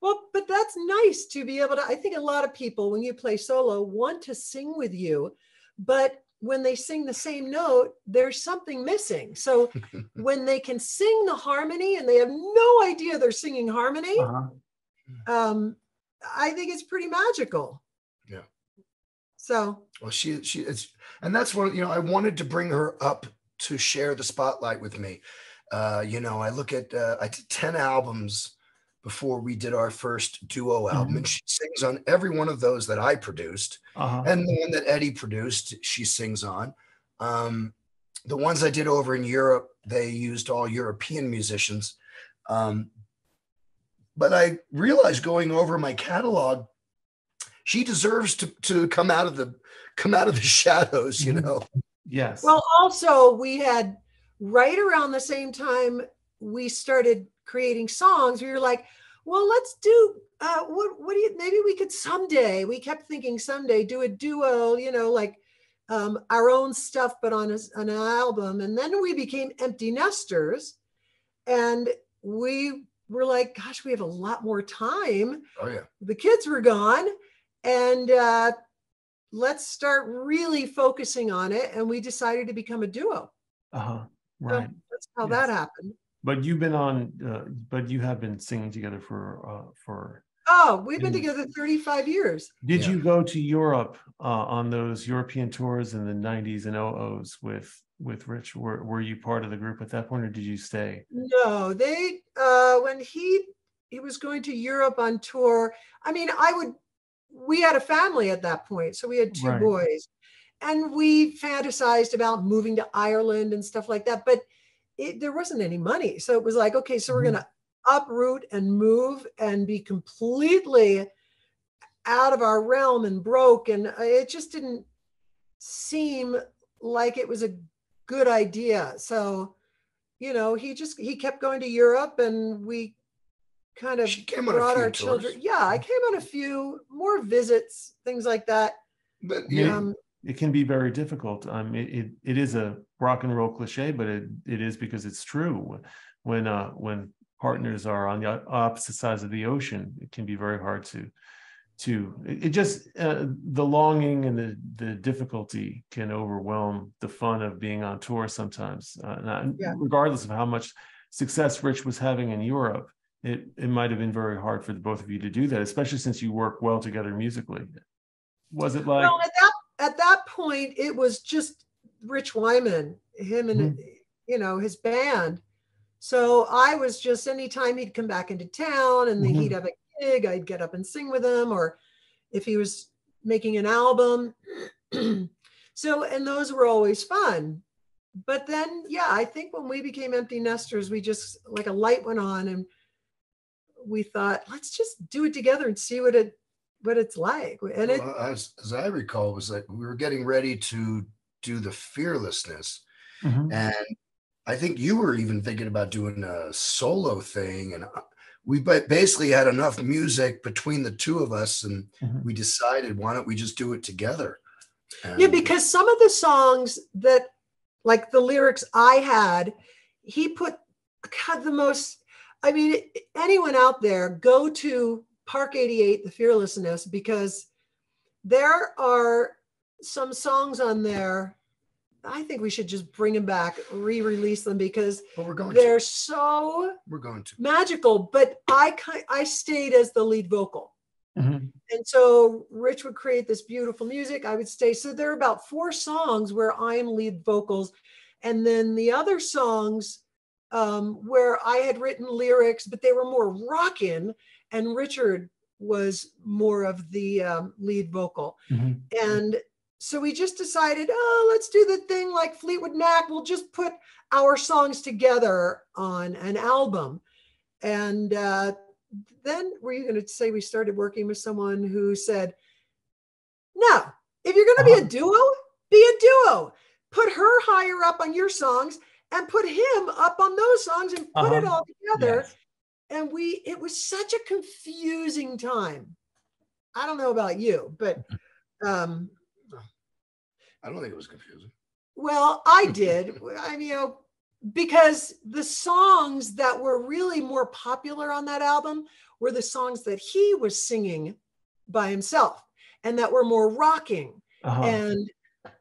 [SPEAKER 2] Well, but that's nice to be able to. I think a lot of people, when you play solo, want to sing with you, but when they sing the same note, there's something missing. So when they can sing the harmony and they have no idea they're singing harmony,
[SPEAKER 3] Uh-huh.
[SPEAKER 2] um, I think it's pretty magical.
[SPEAKER 1] Yeah.
[SPEAKER 2] So
[SPEAKER 1] Well, she she it's and that's one you know I wanted to bring her up to share the spotlight with me. Uh, you know, I look at uh, I did ten albums before we did our first duo album, and she sings on every one of those that I produced,
[SPEAKER 3] Uh-huh.
[SPEAKER 1] and the one that Eddie produced, she sings on. Um, the ones I did over in Europe, they used all European musicians. Um, but I realized going over my catalog, she deserves to to come out of the come out of the shadows, you
[SPEAKER 3] Mhm.
[SPEAKER 1] know.
[SPEAKER 3] Yes.
[SPEAKER 2] Well, also, we had right around the same time we started creating songs. We were like, well, let's do uh, what? What do you? Maybe we could someday. We kept thinking someday do a duo, you know, like um, our own stuff, but on, a, on an album. And then we became empty nesters, and we were like, gosh, we have a lot more time
[SPEAKER 1] Oh yeah.
[SPEAKER 2] the kids were gone and uh, let's start really focusing on it and we decided to become a duo
[SPEAKER 3] uh-huh.
[SPEAKER 2] So
[SPEAKER 3] Right.
[SPEAKER 2] that's how
[SPEAKER 3] Yes.
[SPEAKER 2] that happened
[SPEAKER 3] but you've been on, uh, but you have been singing together for uh, for.
[SPEAKER 2] Oh, we've been together 35 years.
[SPEAKER 3] Did
[SPEAKER 1] Yeah.
[SPEAKER 3] you go to Europe uh, on those European tours in the '90s and 00s with with Rich? Were Were you part of the group at that point, or did you stay?
[SPEAKER 2] No, they uh when he he was going to Europe on tour. I mean, I would we had a family at that point, so we had two
[SPEAKER 3] Right.
[SPEAKER 2] boys. And we fantasized about moving to Ireland and stuff like that, but it, there wasn't any money. So it was like, okay, so we're
[SPEAKER 3] Mhm.
[SPEAKER 2] going to uproot and move and be completely out of our realm and broke and uh, it just didn't seem like it was a good idea. So you know, he just he kept going to Europe and we kind of
[SPEAKER 1] came
[SPEAKER 2] brought our
[SPEAKER 1] tours.
[SPEAKER 2] children. Yeah, I came on a few more visits, things like that.
[SPEAKER 1] But
[SPEAKER 3] Yeah.
[SPEAKER 1] yeah,
[SPEAKER 2] Um,
[SPEAKER 3] It can be very difficult. Um, it, it it is a rock and roll cliche, but it it is because it's true. When uh when partners are on the opposite sides of the ocean, it can be very hard to to it, it just uh, the longing and the the difficulty can overwhelm the fun of being on tour sometimes. Uh, I-
[SPEAKER 2] Yeah.
[SPEAKER 3] regardless of how much success Rich was having in Europe, it it might have been very hard for the both of you to do that, especially since you work well together musically. Was it like
[SPEAKER 2] well, at that point, it was just Rich Wyman, him and
[SPEAKER 3] Mm-hmm.
[SPEAKER 2] you know his band. So I was just anytime he'd come back into town and
[SPEAKER 3] Mhm.
[SPEAKER 2] he'd have a gig, I'd get up and sing with him, or if he was making an album. so and those were always fun. But then, yeah, I think when we became empty nesters, we just like a light went on and we thought, let's just do it together and see what it what it's like. And it
[SPEAKER 1] well, as, as I recall, was like we were getting ready to do the fearlessness.
[SPEAKER 3] Mhm.
[SPEAKER 1] And I think you were even thinking about doing a solo thing. And uh, we basically had enough music between the two of us, and
[SPEAKER 3] Mhm.
[SPEAKER 1] we decided, why don't we just do it together?
[SPEAKER 2] Yeah, because some of the songs that, like the lyrics I had, he put God, the most. I mean, anyone out there, go to Park 88, The Fearlessness, because there are some songs on there. I think we should just bring them back, re-release them because
[SPEAKER 1] but we're going
[SPEAKER 2] they're so
[SPEAKER 1] We're going to.
[SPEAKER 2] magical. But I ki- I stayed as the lead vocal.
[SPEAKER 3] Mhm.
[SPEAKER 2] And so Rich would create this beautiful music. I would stay. So there are about four songs where I am lead vocals. And then the other songs um, where I had written lyrics, but they were more rockin', and Richard was more of the um, lead vocal.
[SPEAKER 3] Mhm.
[SPEAKER 2] And so we just decided, oh, let's do the thing like Fleetwood Mac. We'll just put our songs together on an album. And uh, then were you going to say we started working with someone who said, no, if you're going to be a duo, be a duo. Put her higher up on your songs and put him up on those songs and put it
[SPEAKER 3] Uh-huh.
[SPEAKER 2] all together
[SPEAKER 3] Yes.
[SPEAKER 2] And we it was such a confusing time i don't know about you but um
[SPEAKER 1] I don't think it was confusing.
[SPEAKER 2] well i did i mean you know because the songs that were really more popular on that album were the songs that he was singing by himself and that were more rocking
[SPEAKER 3] Uh-huh.
[SPEAKER 2] and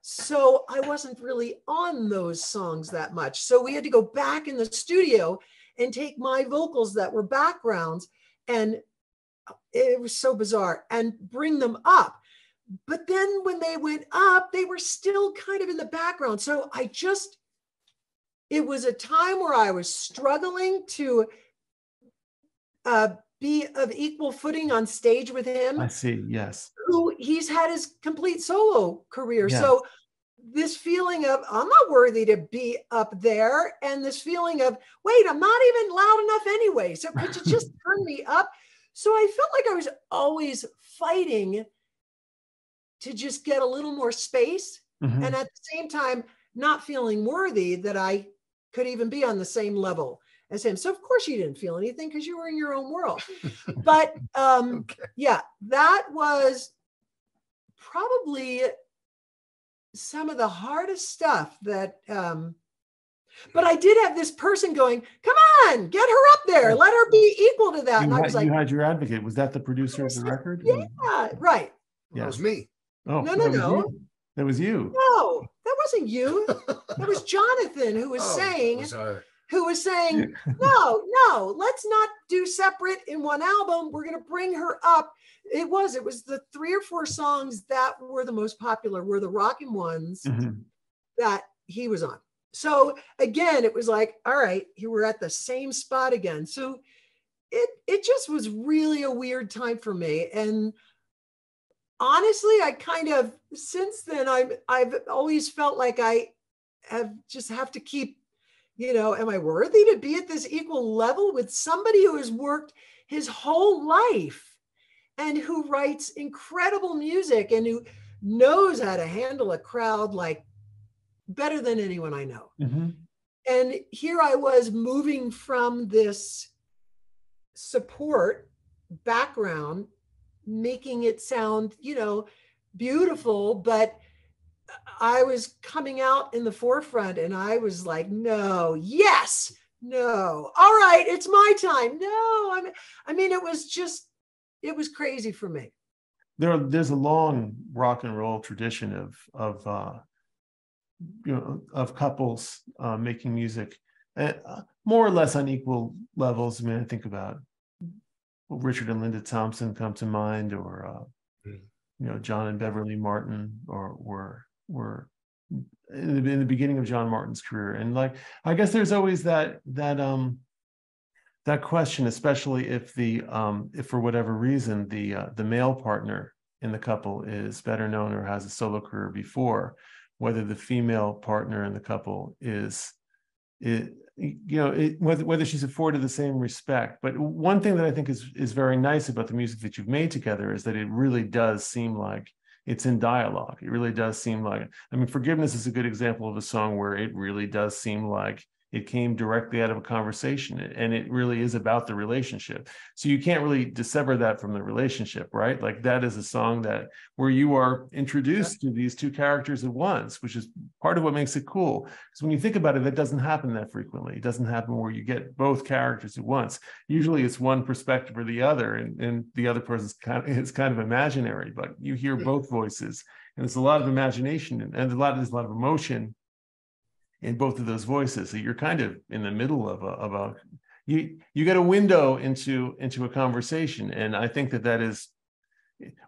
[SPEAKER 2] so I wasn't really on those songs that much. So we had to go back in the studio and take my vocals that were backgrounds and it was so bizarre and bring them up. But then when they went up, they were still kind of in the background. So I just, it was a time where I was struggling to uh, be of equal footing on stage with him
[SPEAKER 3] I see. Yes.
[SPEAKER 2] who he's had his complete solo career.
[SPEAKER 3] Yeah.
[SPEAKER 2] So this feeling of I'm not worthy to be up there, and this feeling of wait, I'm not even loud enough anyway. So could you just turn me up? So I felt like I was always fighting to just get a little more space,
[SPEAKER 3] Mhm.
[SPEAKER 2] and at the same time not feeling worthy that I could even be on the same level as him. So of course you didn't feel anything because you were in your own world. But um
[SPEAKER 1] Okay.
[SPEAKER 2] yeah, that was probably some of the hardest stuff that um but I did have this person going, come on, get her up there, let her be equal to that.
[SPEAKER 3] You
[SPEAKER 2] And I
[SPEAKER 3] had,
[SPEAKER 2] was like,
[SPEAKER 3] you had your advocate. Was that the producer of the record?
[SPEAKER 2] yeah, right.
[SPEAKER 1] That
[SPEAKER 3] Yeah.
[SPEAKER 1] was me.
[SPEAKER 3] Oh,
[SPEAKER 2] No, no,
[SPEAKER 3] that
[SPEAKER 2] no.
[SPEAKER 3] you. That was you.
[SPEAKER 2] No, that wasn't you. That was Jonathan who was
[SPEAKER 1] Oh,
[SPEAKER 2] saying,
[SPEAKER 1] was, uh,
[SPEAKER 2] who was saying, no, no, let's not do separate in one album. We're going to bring her up. It was, it was the three or four songs that were the most popular, were the rocking ones
[SPEAKER 3] Mhm.
[SPEAKER 2] that he was on. So again, it was like, all right, here we're at the same spot again. So it it just was really a weird time for me. And honestly, I kind of since then I'm I've always felt like I have just have to keep, you know, am I worthy to be at this equal level with somebody who has worked his whole life and who writes incredible music and who knows how to handle a crowd like better than anyone I know.
[SPEAKER 3] Mhm.
[SPEAKER 2] And here I was moving from this support background, making it sound, you know, beautiful, but I was coming out in the forefront and I was like, no, yes, no, all right, it's my time. No, I mean, I mean, it was just, it was crazy for me.
[SPEAKER 3] there there's a long rock and roll tradition of of uh you know of couples uh making music uh, more or less on equal levels i mean i think about richard and linda thompson come to mind or uh
[SPEAKER 1] Mm.
[SPEAKER 3] you know john and beverley martyn or were were in the, in the beginning of john martyn's career and like i guess there's always that that um that question, especially if the um, if for whatever reason the uh, the male partner in the couple is better known or has a solo career before, whether the female partner in the couple is it you know it, whether whether she's afforded the same respect. But one thing that I think is is very nice about the music that you've made together is that it really does seem like it's in dialogue. It really does seem like I mean, forgiveness is a good example of a song where it really does seem like it came directly out of a conversation and it really is about the relationship. So you can't really dissever that from the relationship right? Like that is a song that where you are introduced to these two characters at once which is part of what makes it cool. Because when you think about it that doesn't happen that frequently. It doesn't happen where you get both characters at once. Usually it's one perspective or the other and, and the other person's kind of is kind of imaginary but you hear both voices and there's a lot of imagination and, and a lot there's a lot of emotion in both of those voices. So you're kind of in the middle of a, of a you you get a window into into a conversation, and I think that that is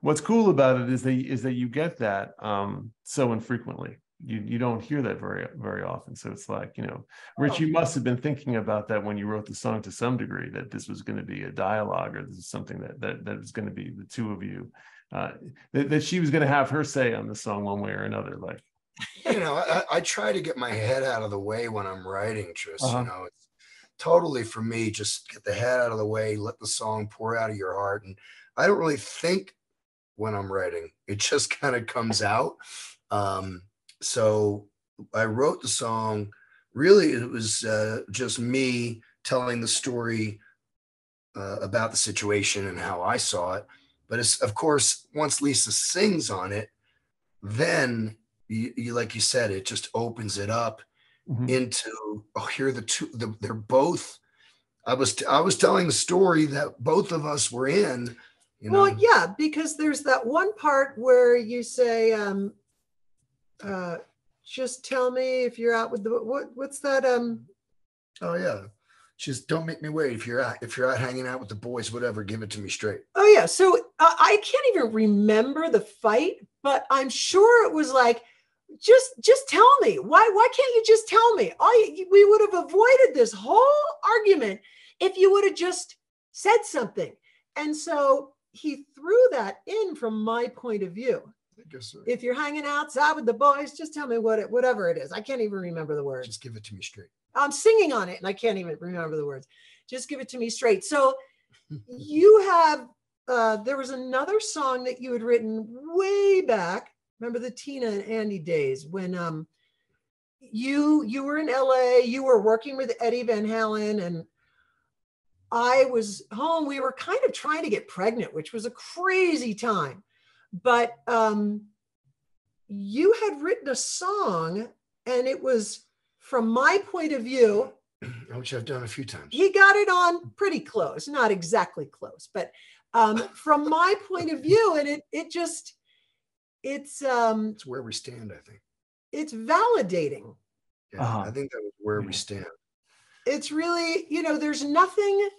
[SPEAKER 3] what's cool about it is that is that you get that um, so infrequently. You you don't hear that very very often. So it's like you know, Rich, you must have been thinking about that when you wrote the song to some degree that this was going to be a dialogue or this is something that that that is going to be the two of you. Uh, that, that she was going to have her say on the song one way or another, like
[SPEAKER 1] you know, I, I try to get my head out of the way when I'm writing, Tris.
[SPEAKER 3] Uh-huh.
[SPEAKER 1] You know, it's totally for me, just get the head out of the way, let the song pour out of your heart. And I don't really think when I'm writing, it just kind of comes out. Um, so I wrote the song. Really, it was uh, just me telling the story uh, about the situation and how I saw it. But it's, of course, once Lisa sings on it, then you, you like you said, it just opens it up
[SPEAKER 3] Mhm.
[SPEAKER 1] into oh, here are the two. The, they're both. I was I was telling the story that both of us were in. You know,
[SPEAKER 2] Well, yeah, because there's that one part where you say, um, uh, just tell me if you're out with the what what's that um
[SPEAKER 1] oh yeah. Just don't make me wait. If you're out, if you're out hanging out with the boys, whatever, give it to me straight.
[SPEAKER 2] oh yeah so uh, i can't even remember the fight but i'm sure it was like just just tell me why why can't you just tell me I we would have avoided this whole argument if you would have just said something and so he threw that in from my point of view
[SPEAKER 1] I guess so.
[SPEAKER 2] if you're hanging outside with the boys just tell me what it whatever it is i can't even remember the words
[SPEAKER 1] just give it to me straight.
[SPEAKER 2] I'm singing on it and I can't even remember the words. Just give it to me straight. So you have uh there was another song that you had written way back. Remember the Tina and Andy days when um you you were in LA, you were working with Eddie Van Halen and I was home. We were kind of trying to get pregnant, which was a crazy time. But um you had written a song and it was from my point of view,
[SPEAKER 1] Which I've done a few times.
[SPEAKER 2] he got it on pretty close, not exactly close, but um, from my point of view, and it it just it's um
[SPEAKER 1] It's where we stand. I think.
[SPEAKER 2] it's validating.
[SPEAKER 1] Yeah,
[SPEAKER 3] Uh-huh.
[SPEAKER 1] I think that was where
[SPEAKER 3] Yeah.
[SPEAKER 1] we stand.
[SPEAKER 2] it's really, you know, there's nothing,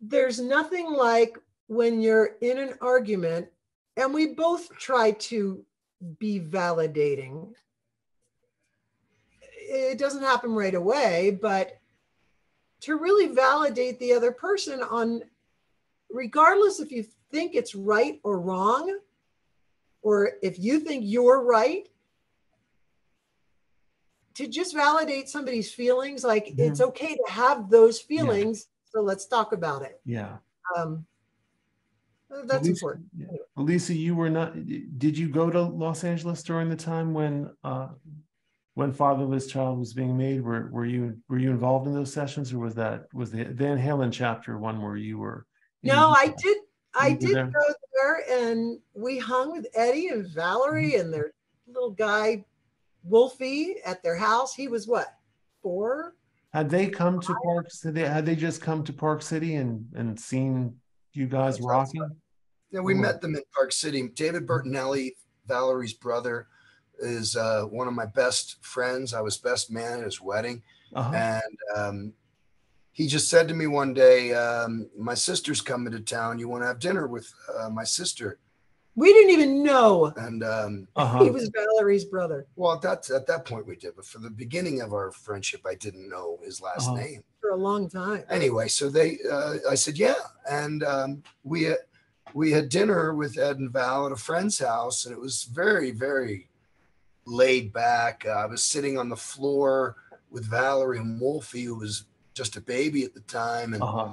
[SPEAKER 2] there's nothing like when you're in an argument and we both try to be validating. It doesn't happen right away, but to really validate the other person on, regardless if you think it's right or wrong, or if you think you're right, to just validate somebody's feelings, like
[SPEAKER 3] Mhm.
[SPEAKER 2] it's okay to have those feelings. So let's talk about it.
[SPEAKER 3] Yeah.
[SPEAKER 2] Um, that's
[SPEAKER 3] Lisa-
[SPEAKER 2] important.
[SPEAKER 3] yeah. Lisa, you were not, did you go to Los Angeles during the time when, uh, when Fatherless Child was being made? Were, were you, were you involved in those sessions or was that, was the Van Halen chapter one where you were?
[SPEAKER 2] No, I did. I did
[SPEAKER 3] there?
[SPEAKER 2] go there, and we hung with Eddie and Valerie
[SPEAKER 3] Mm-hmm.
[SPEAKER 2] and their little guy Wolfie at their house. He was what four?
[SPEAKER 3] Had they come to Park City? Had they just come to Park City and, and seen you guys
[SPEAKER 1] That's
[SPEAKER 3] rocking?
[SPEAKER 1] Yeah, we
[SPEAKER 3] Cool.
[SPEAKER 1] met them in Park City. David Bertinelli, Valerie's brother, is uh, one of my best friends. I was best man at his wedding.
[SPEAKER 3] Uh-huh.
[SPEAKER 1] And um, he just said to me one day, um, My sister's coming to town. You want to have dinner with uh, my sister?
[SPEAKER 2] We didn't even know
[SPEAKER 1] And um,
[SPEAKER 3] Uh-huh.
[SPEAKER 2] he was Valerie's brother
[SPEAKER 1] well, at that, at that point we did. But for the beginning of our friendship, I didn't know his last
[SPEAKER 3] Uh-huh.
[SPEAKER 1] name.
[SPEAKER 2] for a long time.
[SPEAKER 1] anyway, so they, uh, I said, yeah, and um, we had, we had dinner with Ed and Val at a friend's house, and it was very, very laid back. Uh, I was sitting on the floor with Valerie and Wolfie, who was just a baby at the time, and
[SPEAKER 3] Uh-huh.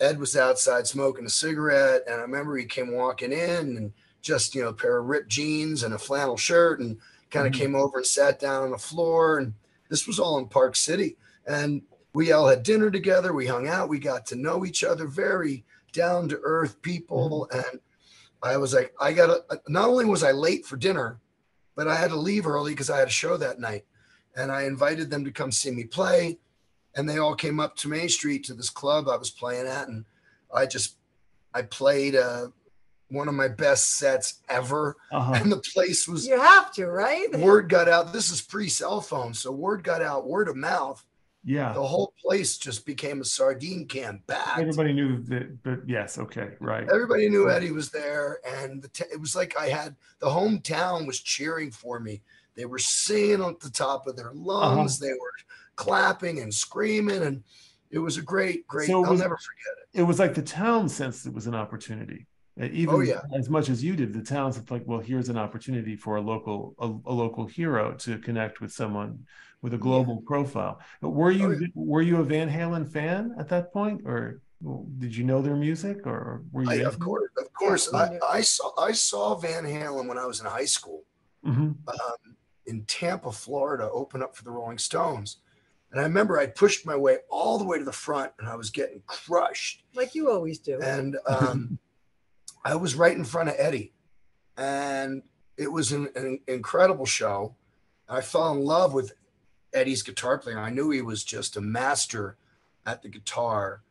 [SPEAKER 1] Ed was outside smoking a cigarette, and I remember he came walking in and just you know a pair of ripped jeans and a flannel shirt, and kind of
[SPEAKER 3] Mhm.
[SPEAKER 1] came over and sat down on the floor. And this was all in Park City, and we all had dinner together. We hung out. We got to know each other. Very down to earth people, and I was like, I got. Not only was I late for dinner, but I had to leave early because I had a show that night, and I invited them to come see me play and they all came up to Main Street to this club I was playing at, and I just I played uh, one of my best sets ever,
[SPEAKER 3] Uh-huh.
[SPEAKER 1] and the place was
[SPEAKER 2] You have to, right?
[SPEAKER 1] word got out. This is pre cell phone, so word got out, word of mouth.
[SPEAKER 3] Yeah.
[SPEAKER 1] The whole place just became a sardine can back.
[SPEAKER 3] Everybody knew that, but yes, okay, right.
[SPEAKER 1] Everybody knew Eddie was there, and the t- it was like I had the hometown was cheering for me. They were singing at the top of their lungs. They were clapping and screaming, and it was a great, great.
[SPEAKER 3] So it
[SPEAKER 1] I'll
[SPEAKER 3] was-
[SPEAKER 1] never forget it.
[SPEAKER 3] It was like the town sensed it was an opportunity. Uh, Even
[SPEAKER 1] Oh, yeah.
[SPEAKER 3] as much as you did, the town's said like, well, here's an opportunity for a local a, a local hero to connect with someone with a global profile. But were you
[SPEAKER 1] Oh, yeah.
[SPEAKER 3] were you a Van Halen fan at that point, or did you know their music, or were you?
[SPEAKER 1] I, of course, of course.
[SPEAKER 2] we
[SPEAKER 1] I. I saw I saw Van Halen when I was in high school
[SPEAKER 3] hmm
[SPEAKER 1] um, in Tampa, Florida, open up for the Rolling Stones, and I remember I pushed my way all the way to the front, and I was getting crushed.
[SPEAKER 2] Like you always do.
[SPEAKER 1] And um, I was right in front of Eddie, and it was an, an incredible show. I fell in love with Eddie's guitar playing. I knew he was just a master at the guitar.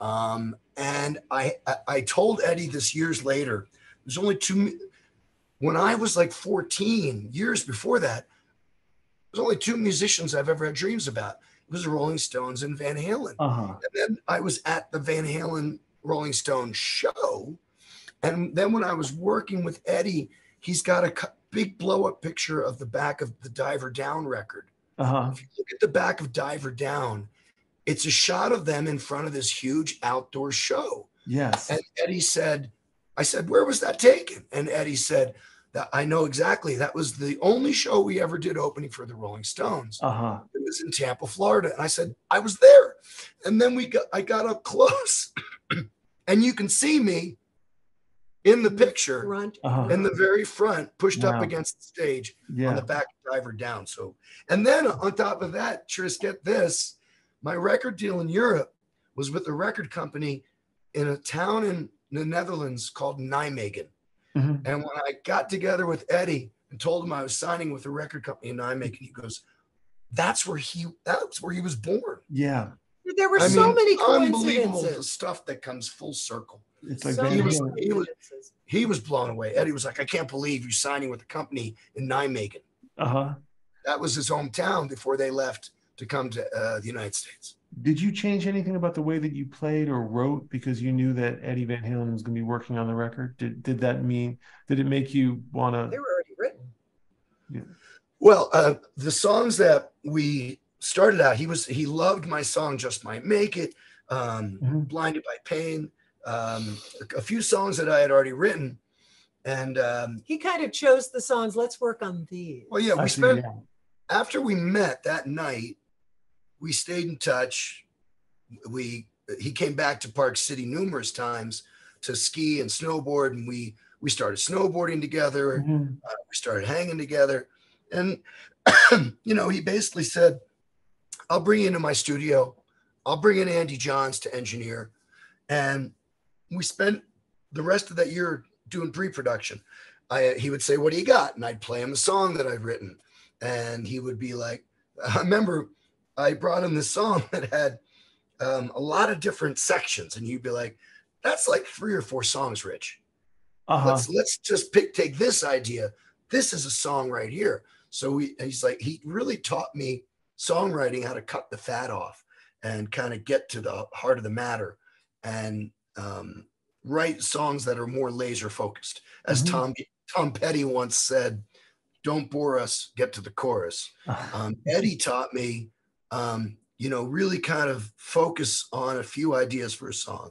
[SPEAKER 1] Um, and I, I I told Eddie this years later. There's only two. When I was like 14, years before that, there's only two musicians I've ever had dreams about. It was Rolling Stones and Van Halen.
[SPEAKER 3] Uh-huh.
[SPEAKER 1] And then I was at the Van Halen Rolling Stone show. And then when I was working with Eddie, he's got a big blow up picture of the back of the Diver Down record.
[SPEAKER 3] Uh-huh.
[SPEAKER 1] If you look at the back of Diver Down, it's a shot of them in front of this huge outdoor show.
[SPEAKER 3] Yes.
[SPEAKER 1] And Eddie said, I said, where was that taken? And Eddie said, that I know exactly. That was the only show we ever did opening for the Rolling Stones.
[SPEAKER 3] Uh-huh.
[SPEAKER 1] It was in Tampa, Florida. And I said, I was there. And then we got I got up close and you can see me in the picture
[SPEAKER 2] Front.
[SPEAKER 3] Uh-huh.
[SPEAKER 1] in the very front, pushed up against the stage on the back Diver Down. So and then on top of that, Tris, get this. My record deal in Europe was with a record company in a town in the Netherlands called Nijmegen.
[SPEAKER 3] Mhm.
[SPEAKER 1] And when I got together with Eddie and told him I was signing with a record company in Nijmegen, he goes, "That's where he. That's where he was born."
[SPEAKER 3] Yeah.
[SPEAKER 2] There were
[SPEAKER 1] I
[SPEAKER 2] so
[SPEAKER 1] mean,
[SPEAKER 2] many
[SPEAKER 1] unbelievable the
[SPEAKER 2] coincidences.
[SPEAKER 1] stuff that comes full circle.
[SPEAKER 3] It's like
[SPEAKER 2] So
[SPEAKER 1] he was- he was- He was blown away. Eddie was like, "I can't believe you're signing with a company in Nijmegen."
[SPEAKER 3] Uh-huh.
[SPEAKER 1] That was his hometown before they left to come to uh, the United States.
[SPEAKER 3] Did you change anything about the way that you played or wrote because you knew that Eddie Van Halen was going to be working on the record? Did did that mean did it make you want to?
[SPEAKER 2] They were already written.
[SPEAKER 3] Yeah.
[SPEAKER 1] Well, uh, the songs that we started out, he was he loved my song "Just Might Make It," um,
[SPEAKER 3] Mhm.
[SPEAKER 1] "Blinded by Pain," um, a, a few songs that I had already written, and um,
[SPEAKER 2] He kind of chose the songs. Let's work on these.
[SPEAKER 1] well, yeah,
[SPEAKER 3] I
[SPEAKER 1] we
[SPEAKER 3] see,
[SPEAKER 1] spent
[SPEAKER 3] yeah.
[SPEAKER 1] after we met that night, we stayed in touch. We he came back to Park City numerous times to ski and snowboard, and we we started snowboarding together.
[SPEAKER 3] Mhm.
[SPEAKER 1] Uh, we started hanging together, and you know, he basically said, "I'll bring you into my studio. I'll bring in Andy Johns to engineer," and we spent the rest of that year doing pre-production. I he would say, "What do you got?" and I'd play him a song that I'd written, and he would be like, "I remember I brought him this song that had um, a lot of different sections," and he'd be like, "That's like three or four songs, Rich."
[SPEAKER 3] Uh-huh.
[SPEAKER 1] let's let's just pick take this idea this is a song right here so we he's like he really taught me songwriting how to cut the fat off and kind of get to the heart of the matter and um, write songs that are more laser focused as
[SPEAKER 3] Mhm.
[SPEAKER 1] tom tom petty once said don't bore us get to the chorus um, Eddie taught me, um, you know, really kind of focus on a few ideas for a song.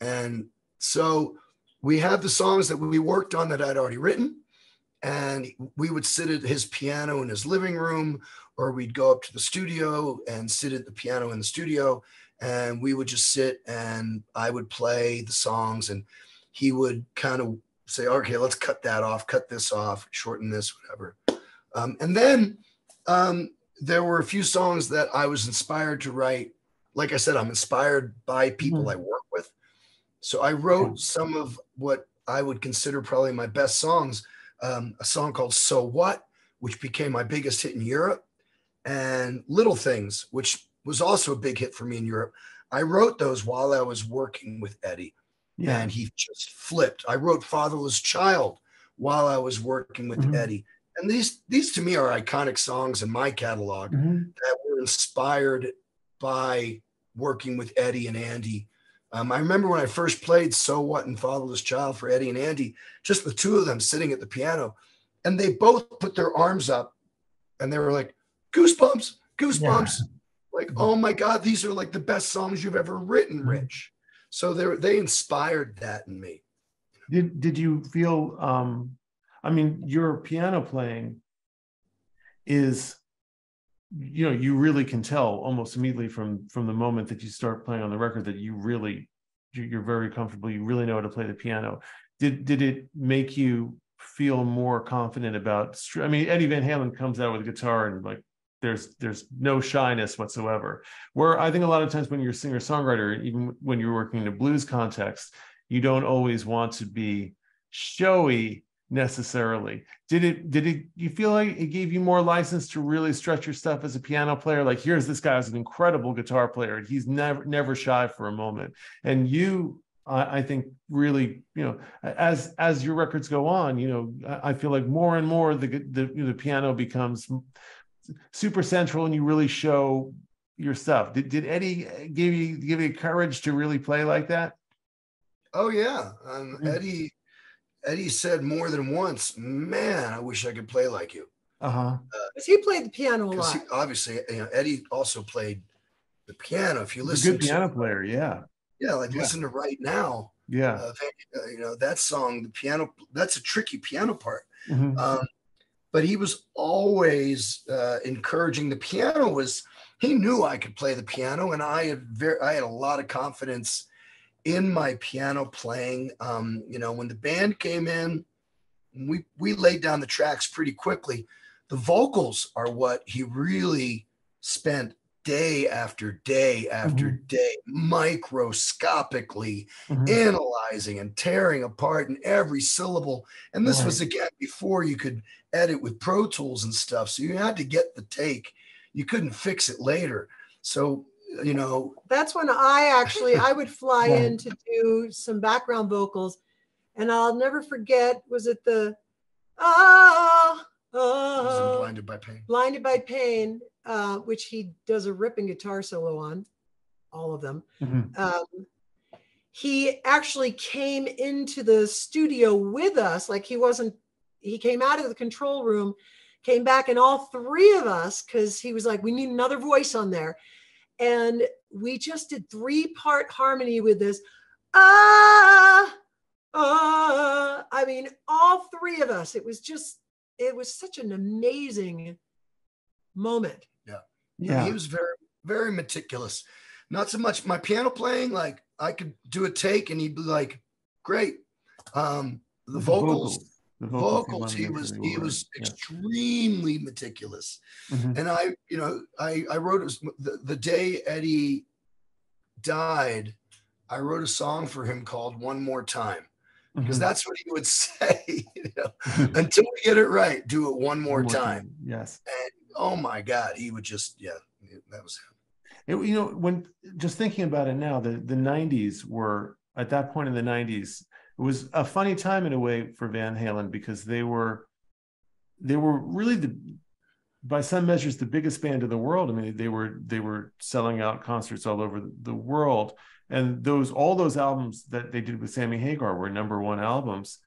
[SPEAKER 1] And so we have the songs that we worked on that I'd already written. And we would sit at his piano in his living room, or we'd go up to the studio and sit at the piano in the studio. And we would just sit and I would play the songs, and he would kind of say, okay, let's cut that off, cut this off, shorten this, whatever. Um, and then um, there were a few songs that I was inspired to write. Like I said, I'm inspired by people
[SPEAKER 3] Mhm.
[SPEAKER 1] I work with. So I wrote some of what I would consider probably my best songs. Um, a song called So What, which became my biggest hit in Europe, and Little Things, which was also a big hit for me in Europe. I wrote those while I was working with Eddie
[SPEAKER 3] yeah.
[SPEAKER 1] and he just flipped. I wrote Fatherless Child while I was working with
[SPEAKER 3] Mhm.
[SPEAKER 1] Eddie. And these these to me are iconic songs in my catalog
[SPEAKER 3] Mhm.
[SPEAKER 1] that were inspired by working with Eddie and Andy. Um, I remember when I first played So What and Fatherless Child for Eddie and Andy, just the two of them sitting at the piano, and they both put their arms up and they were like, goosebumps, goosebumps. Like, oh my God, these are like the best songs you've ever written,
[SPEAKER 3] Mhm.
[SPEAKER 1] Rich. So they they inspired that in me.
[SPEAKER 3] Did did you feel um I mean your piano playing is you know you really can tell almost immediately from from the moment that you start playing on the record that you really you- you're very comfortable. You really know how to play the piano. Did did it make you feel more confident about I mean Eddie Van Halen comes out with a guitar and like there's there's no shyness whatsoever. Where I think a lot of times when you're a singer songwriter even when you're working in a blues context you don't always want to be showy necessarily. Did it did it you feel like it gave you more license to really stretch your stuff as a piano player? Like here's this guy who's an incredible guitar player and he's never never shy for a moment. And you I, I think really you know as as your records go on you know I, I feel like more and more the the, the piano becomes super central and you really show your stuff. Did, did eddie give you give you courage to really play like that?
[SPEAKER 1] Oh yeah, um. Eddie. Eddie said more than once, "Man, I wish I could play like you."
[SPEAKER 3] uh-huh
[SPEAKER 2] Because he played the piano a
[SPEAKER 1] 'Cause
[SPEAKER 2] lot.
[SPEAKER 1] he, obviously, you know, Eddie also played the piano. If you
[SPEAKER 3] He's a
[SPEAKER 1] listen,
[SPEAKER 3] good
[SPEAKER 1] to,
[SPEAKER 3] piano player yeah
[SPEAKER 1] yeah, like
[SPEAKER 3] Yeah.
[SPEAKER 1] listen to right now,
[SPEAKER 3] yeah
[SPEAKER 1] uh, uh, you know that song, the piano. That's a tricky piano part.
[SPEAKER 3] Mhm.
[SPEAKER 1] Um, but he was always uh, encouraging. The piano was he knew I could play the piano, and I had very I had a lot of confidence in my piano playing. Um, you know, when the band came in, we we laid down the tracks pretty quickly. The vocals are what he really spent day after day after day microscopically
[SPEAKER 3] Mhm.
[SPEAKER 1] analyzing and tearing apart in every syllable. And this
[SPEAKER 3] Right.
[SPEAKER 1] was again before you could edit with Pro Tools and stuff. So you had to get the take. You couldn't fix it later. So, you know,
[SPEAKER 2] That's when I actually I would fly
[SPEAKER 3] Yeah.
[SPEAKER 2] in to do some background vocals, and I'll never forget. Was it the ah Oh,
[SPEAKER 1] Blinded by Pain.
[SPEAKER 2] Blinded by Pain, uh, which he does a ripping guitar solo on, all of them.
[SPEAKER 3] Mhm.
[SPEAKER 2] Um, he actually came into the studio with us, like he wasn't, he came out of the control room, came back, and all three of us, because he was like, we need another voice on there. And we just did three part harmony with this. Ah, ah. I mean, all three of us. It was just, it was such an amazing moment.
[SPEAKER 3] Yeah. Yeah.
[SPEAKER 1] He was very, very meticulous. Not so much my piano playing, like I could do a take and he'd be like, great. Um, the vocals,
[SPEAKER 3] The
[SPEAKER 1] vocals, he was he was
[SPEAKER 3] right.
[SPEAKER 1] extremely meticulous.
[SPEAKER 3] Yeah. Mhm.
[SPEAKER 1] And I, you know, I I wrote the, the day Eddie died, I wrote a song for him called One More Time because
[SPEAKER 3] Mhm.
[SPEAKER 1] that's what he would say. You know, until we get it right, do it one more
[SPEAKER 3] One
[SPEAKER 1] time.
[SPEAKER 3] Yes.
[SPEAKER 1] And oh my God, he would just yeah, that was him.
[SPEAKER 3] It, you know, when just thinking about it now, the the '90s were at that point in the '90s. It was a funny time in a way for Van Halen because they were they were really the by some measures the biggest band in the world. I mean, they were they were selling out concerts all over the world, and those all those albums that they did with Sammy Hagar were number one albums.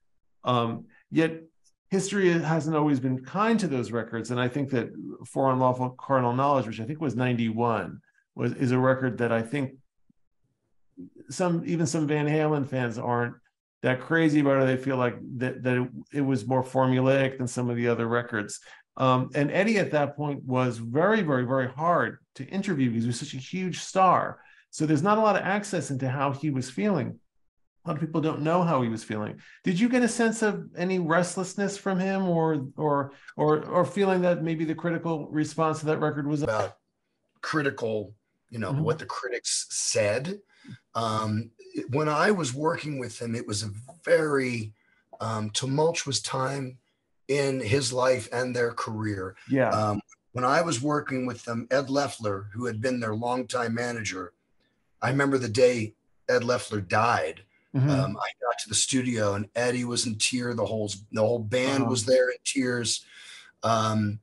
[SPEAKER 3] Um, yet history hasn't always been kind to those records, and I think that For Unlawful Carnal Knowledge, which I think was '91 was is a record that I think some even some Van Halen fans aren't that crazy about it. They feel like that that it, it was more formulaic than some of the other records. Um, and Eddie at that point was very, very, very hard to interview because he was such a huge star. So there's not a lot of access into how he was feeling. A lot of people don't know how he was feeling. Did you get a sense of any restlessness from him, or or or or feeling that maybe the critical response to that record was
[SPEAKER 1] about critical, you know,
[SPEAKER 3] Mhm.
[SPEAKER 1] what the critics said. Um, when I was working with him, it was a very um, tumultuous time in his life and their career.
[SPEAKER 3] yeah,
[SPEAKER 1] Um, when I was working with them, Ed Leffler, who had been their longtime manager, I remember the day Ed Leffler died.
[SPEAKER 3] Mhm.
[SPEAKER 1] Um, I got to the studio and Eddie was in tears. The whole the whole band
[SPEAKER 3] Uh-huh.
[SPEAKER 1] was there in tears. Um,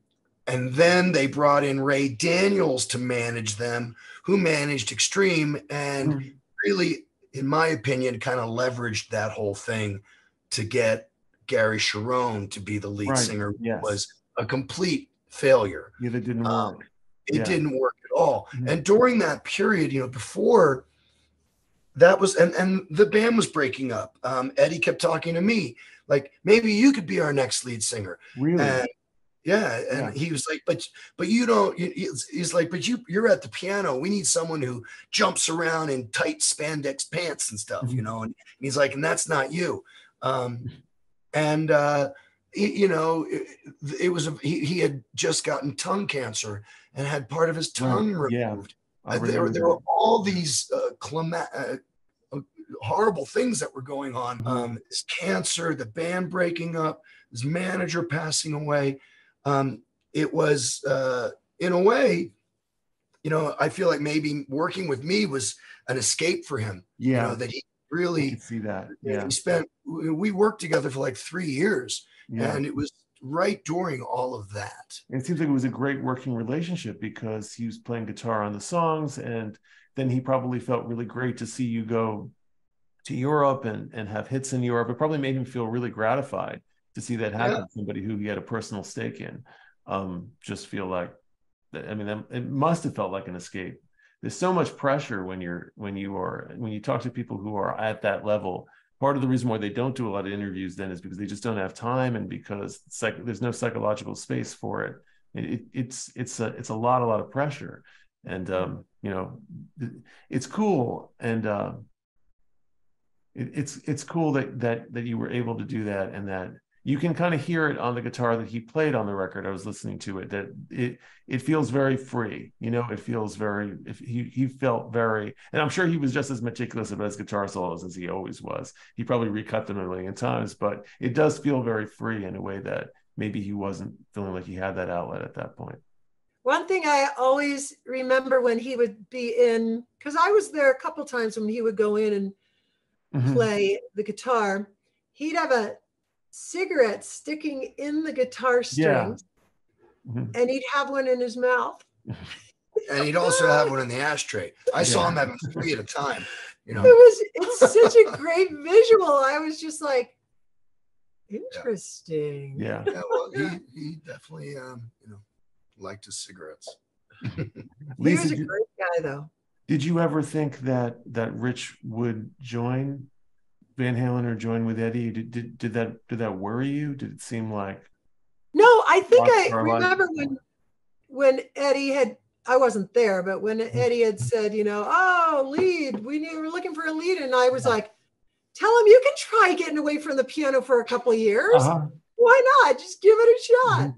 [SPEAKER 1] and then they brought in Ray Daniels to manage them, who managed Extreme and
[SPEAKER 3] Mhm.
[SPEAKER 1] really, in my opinion, kind of leveraged that whole thing to get Gary Cherone to be the lead
[SPEAKER 3] Right,
[SPEAKER 1] singer.
[SPEAKER 3] yes.
[SPEAKER 1] Was a complete failure.
[SPEAKER 3] yeah, that didn't
[SPEAKER 1] um,
[SPEAKER 3] work.
[SPEAKER 1] It
[SPEAKER 3] Yeah.
[SPEAKER 1] didn't work at all.
[SPEAKER 3] Mhm.
[SPEAKER 1] And during that period, you know, before that was, and, and the band was breaking up. Um, Eddie kept talking to me, like, maybe you could be our next lead singer.
[SPEAKER 3] Really?
[SPEAKER 1] And yeah, and
[SPEAKER 3] Yeah.
[SPEAKER 1] he was like, but, but you don't, he's like, but you, you're at the piano. We need someone who jumps around in tight spandex pants and stuff, you
[SPEAKER 3] Mhm.
[SPEAKER 1] know? And he's like, and that's not you. Um, and, uh, you know, it, it was, a, he, he had just gotten tongue cancer and had part of his tongue
[SPEAKER 3] Right,
[SPEAKER 1] removed. Uh, there, there were all these uh, clima- uh, uh, horrible things that were going on.
[SPEAKER 3] Mhm.
[SPEAKER 1] Um, his cancer, the band breaking up, his manager passing away. Um, it was, uh, in a way, you know, I feel like maybe working with me was an escape for him. You
[SPEAKER 3] yeah,
[SPEAKER 1] know, that he really,
[SPEAKER 3] see that. Yeah,
[SPEAKER 1] he spent, we we worked together for like three years
[SPEAKER 3] yeah.
[SPEAKER 1] and it was right during all of that.
[SPEAKER 3] it seems like it was a great working relationship because he was playing guitar on the songs and then he probably felt really great to see you go to Europe and and have hits in Europe. It probably made him feel really gratified to see that happen.
[SPEAKER 1] Yeah.
[SPEAKER 3] Somebody who he had a personal stake in, um, just feel like, I mean, it must have felt like an escape. There's so much pressure when you're when you are when you talk to people who are at that level. Part of the reason why they don't do a lot of interviews then is because they just don't have time and because psych- there's no psychological space for it it, it, it's it's a it's a lot a lot of pressure and um you know it's cool and uh it, it's it's cool that that that you were able to do that and that you can kind of hear it on the guitar that he played on the record i was listening to it that it it feels very free you know it feels very if he he felt very and i'm sure he was just as meticulous about his guitar solos as he always was he probably recut them a million times but it does feel very free in a way that maybe he wasn't feeling like he had that outlet at that point.
[SPEAKER 2] One thing I always remember when he would be in, because I was there a couple times when he would go in and
[SPEAKER 3] Mhm.
[SPEAKER 2] play the guitar, he'd have a cigarettes sticking in the guitar
[SPEAKER 3] Yeah.
[SPEAKER 2] strings,
[SPEAKER 3] Mhm.
[SPEAKER 2] and he'd have one in his mouth.
[SPEAKER 1] And he'd also have one in the ashtray. I saw
[SPEAKER 3] Yeah.
[SPEAKER 1] him having three at a time. You know, It
[SPEAKER 2] was it's such a great visual. I was just like, interesting.
[SPEAKER 3] Yeah.
[SPEAKER 1] yeah, well, he, he definitely, um, you know, liked his cigarettes.
[SPEAKER 2] He was a great guy though.
[SPEAKER 3] did you ever think that that Rich would join Van Halen or join with Eddie? Did, did did that did that worry you? Did it seem like
[SPEAKER 2] No, I think I remember when when Eddie had I wasn't there, but when
[SPEAKER 3] Mm-hmm.
[SPEAKER 2] Eddie had said, you know, oh, lead, we need we're looking for a lead, and I was like, tell him you can try getting away from the piano for a couple of years.
[SPEAKER 3] uh-huh.
[SPEAKER 2] Why not? Just give it a shot.
[SPEAKER 3] Mhm.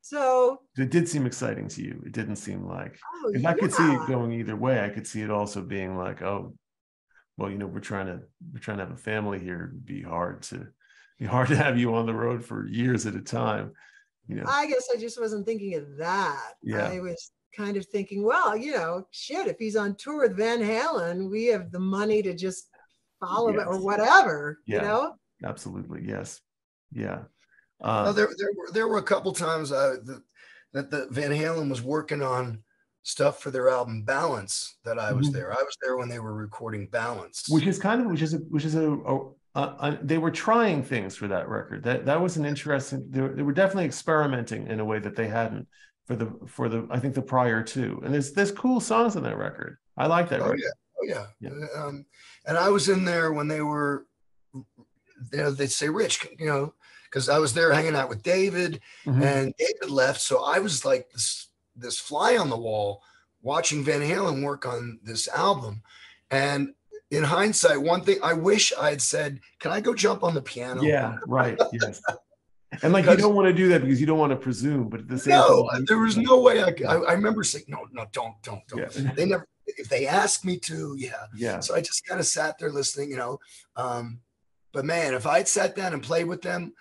[SPEAKER 2] So,
[SPEAKER 3] it did seem exciting to you? It didn't seem like
[SPEAKER 2] oh,
[SPEAKER 3] if I could see it going either way, I could see it also being like, oh, well, you know, we're trying to we're trying to have a family here. It'd be hard to be hard to have you on the road for years at a time. You know,
[SPEAKER 2] I guess I just wasn't thinking of that.
[SPEAKER 3] Yeah.
[SPEAKER 2] I was kind of thinking, well, you know, shit, if he's on tour with Van Halen, we have the money to just follow it or whatever,
[SPEAKER 3] Yeah.
[SPEAKER 2] you know?
[SPEAKER 3] absolutely, yes, yeah.
[SPEAKER 1] No,
[SPEAKER 3] Uh,
[SPEAKER 1] there, there, were, there were a couple times uh, that, that the Van Halen was working on stuff for their album Balance that I was
[SPEAKER 3] Mhm.
[SPEAKER 1] there. I was there when they were recording Balance.
[SPEAKER 3] which is kind of which is a which is a, a, a, they were trying things for that record that that was an interesting they were, they were definitely experimenting in a way that they hadn't for the for the i think the prior two and there's there's cool songs on that record i like that
[SPEAKER 1] Oh
[SPEAKER 3] record
[SPEAKER 1] yeah, oh yeah.
[SPEAKER 3] Yeah.
[SPEAKER 1] Um, and I was in there when they were, you know, they'd say, "Rich," you know, because I was there hanging out with David,
[SPEAKER 3] Mhm.
[SPEAKER 1] and David left, so I was like this this fly on the wall, watching Van Halen work on this album, and. In hindsight, one thing I wish I had said, "Can I go jump on the piano?"
[SPEAKER 3] yeah right yes and like you don't want to do that because you don't want to presume but at the same
[SPEAKER 1] No,
[SPEAKER 3] time
[SPEAKER 1] there was no way I, could- I. I remember saying, "No, no, don't, don't, don't."
[SPEAKER 3] yeah
[SPEAKER 1] They never. If they asked me to, yeah.
[SPEAKER 3] yeah
[SPEAKER 1] So I just kind of sat there listening, you know. Um, but man, if I'd sat down and played with them,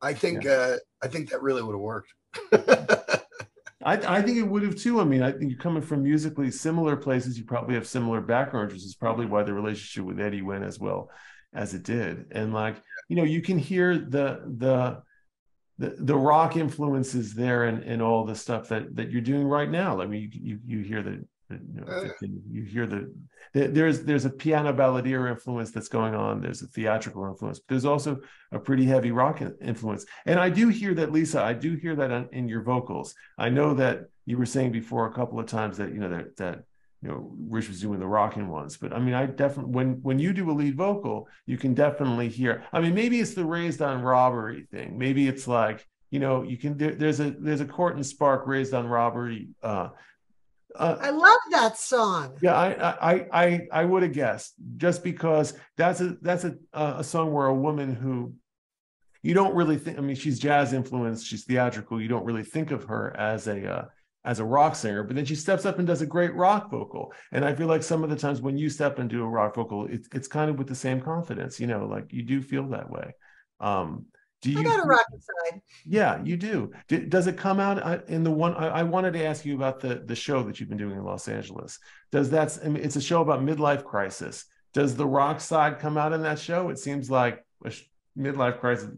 [SPEAKER 1] I think uh, I think that really would have worked.
[SPEAKER 3] I, I think it would have too. I mean, I think you're coming from musically similar places. You probably have similar backgrounds, which is probably why the relationship with Eddie went as well as it did. And like, you know, you can hear the the the, the rock influences there and, and all the stuff that that you're doing right now. I mean, you you, you hear the, the you, know,
[SPEAKER 1] uh,
[SPEAKER 3] the- you hear the there's there's a piano balladeer influence that's going on. There's a theatrical influence. But there's also a pretty heavy rock influence. And I do hear that, Lisa. I do hear that in your vocals. I know that you were saying before a couple of times that you know that that you know Rich was doing the rocking ones, but I mean, I definitely when when you do a lead vocal, you can definitely hear. I mean, maybe it's the raised on robbery thing. Maybe it's like you know you can there, there's a there's a court and spark raised on robbery. Uh, uh,
[SPEAKER 2] I love that song.
[SPEAKER 3] yeah, I I I I would have guessed just because that's a that's a a song where a woman who you don't really think. I mean, she's jazz influenced, she's theatrical. You don't really think of her as a uh, as a rock singer, but then she steps up and does a great rock vocal. And I feel like some of the times when you step and do a rock vocal, it's it's kind of with the same confidence. You know, like you do feel that way. Um, do you?
[SPEAKER 2] I got a rocket side.
[SPEAKER 3] yeah, you do. D- Does it come out uh, in the one? I, I wanted to ask you about the the show that you've been doing in Los Angeles. Does that? I mean, it's a show about midlife crisis. Does the rock side come out in that show? It seems like a sh- midlife crisis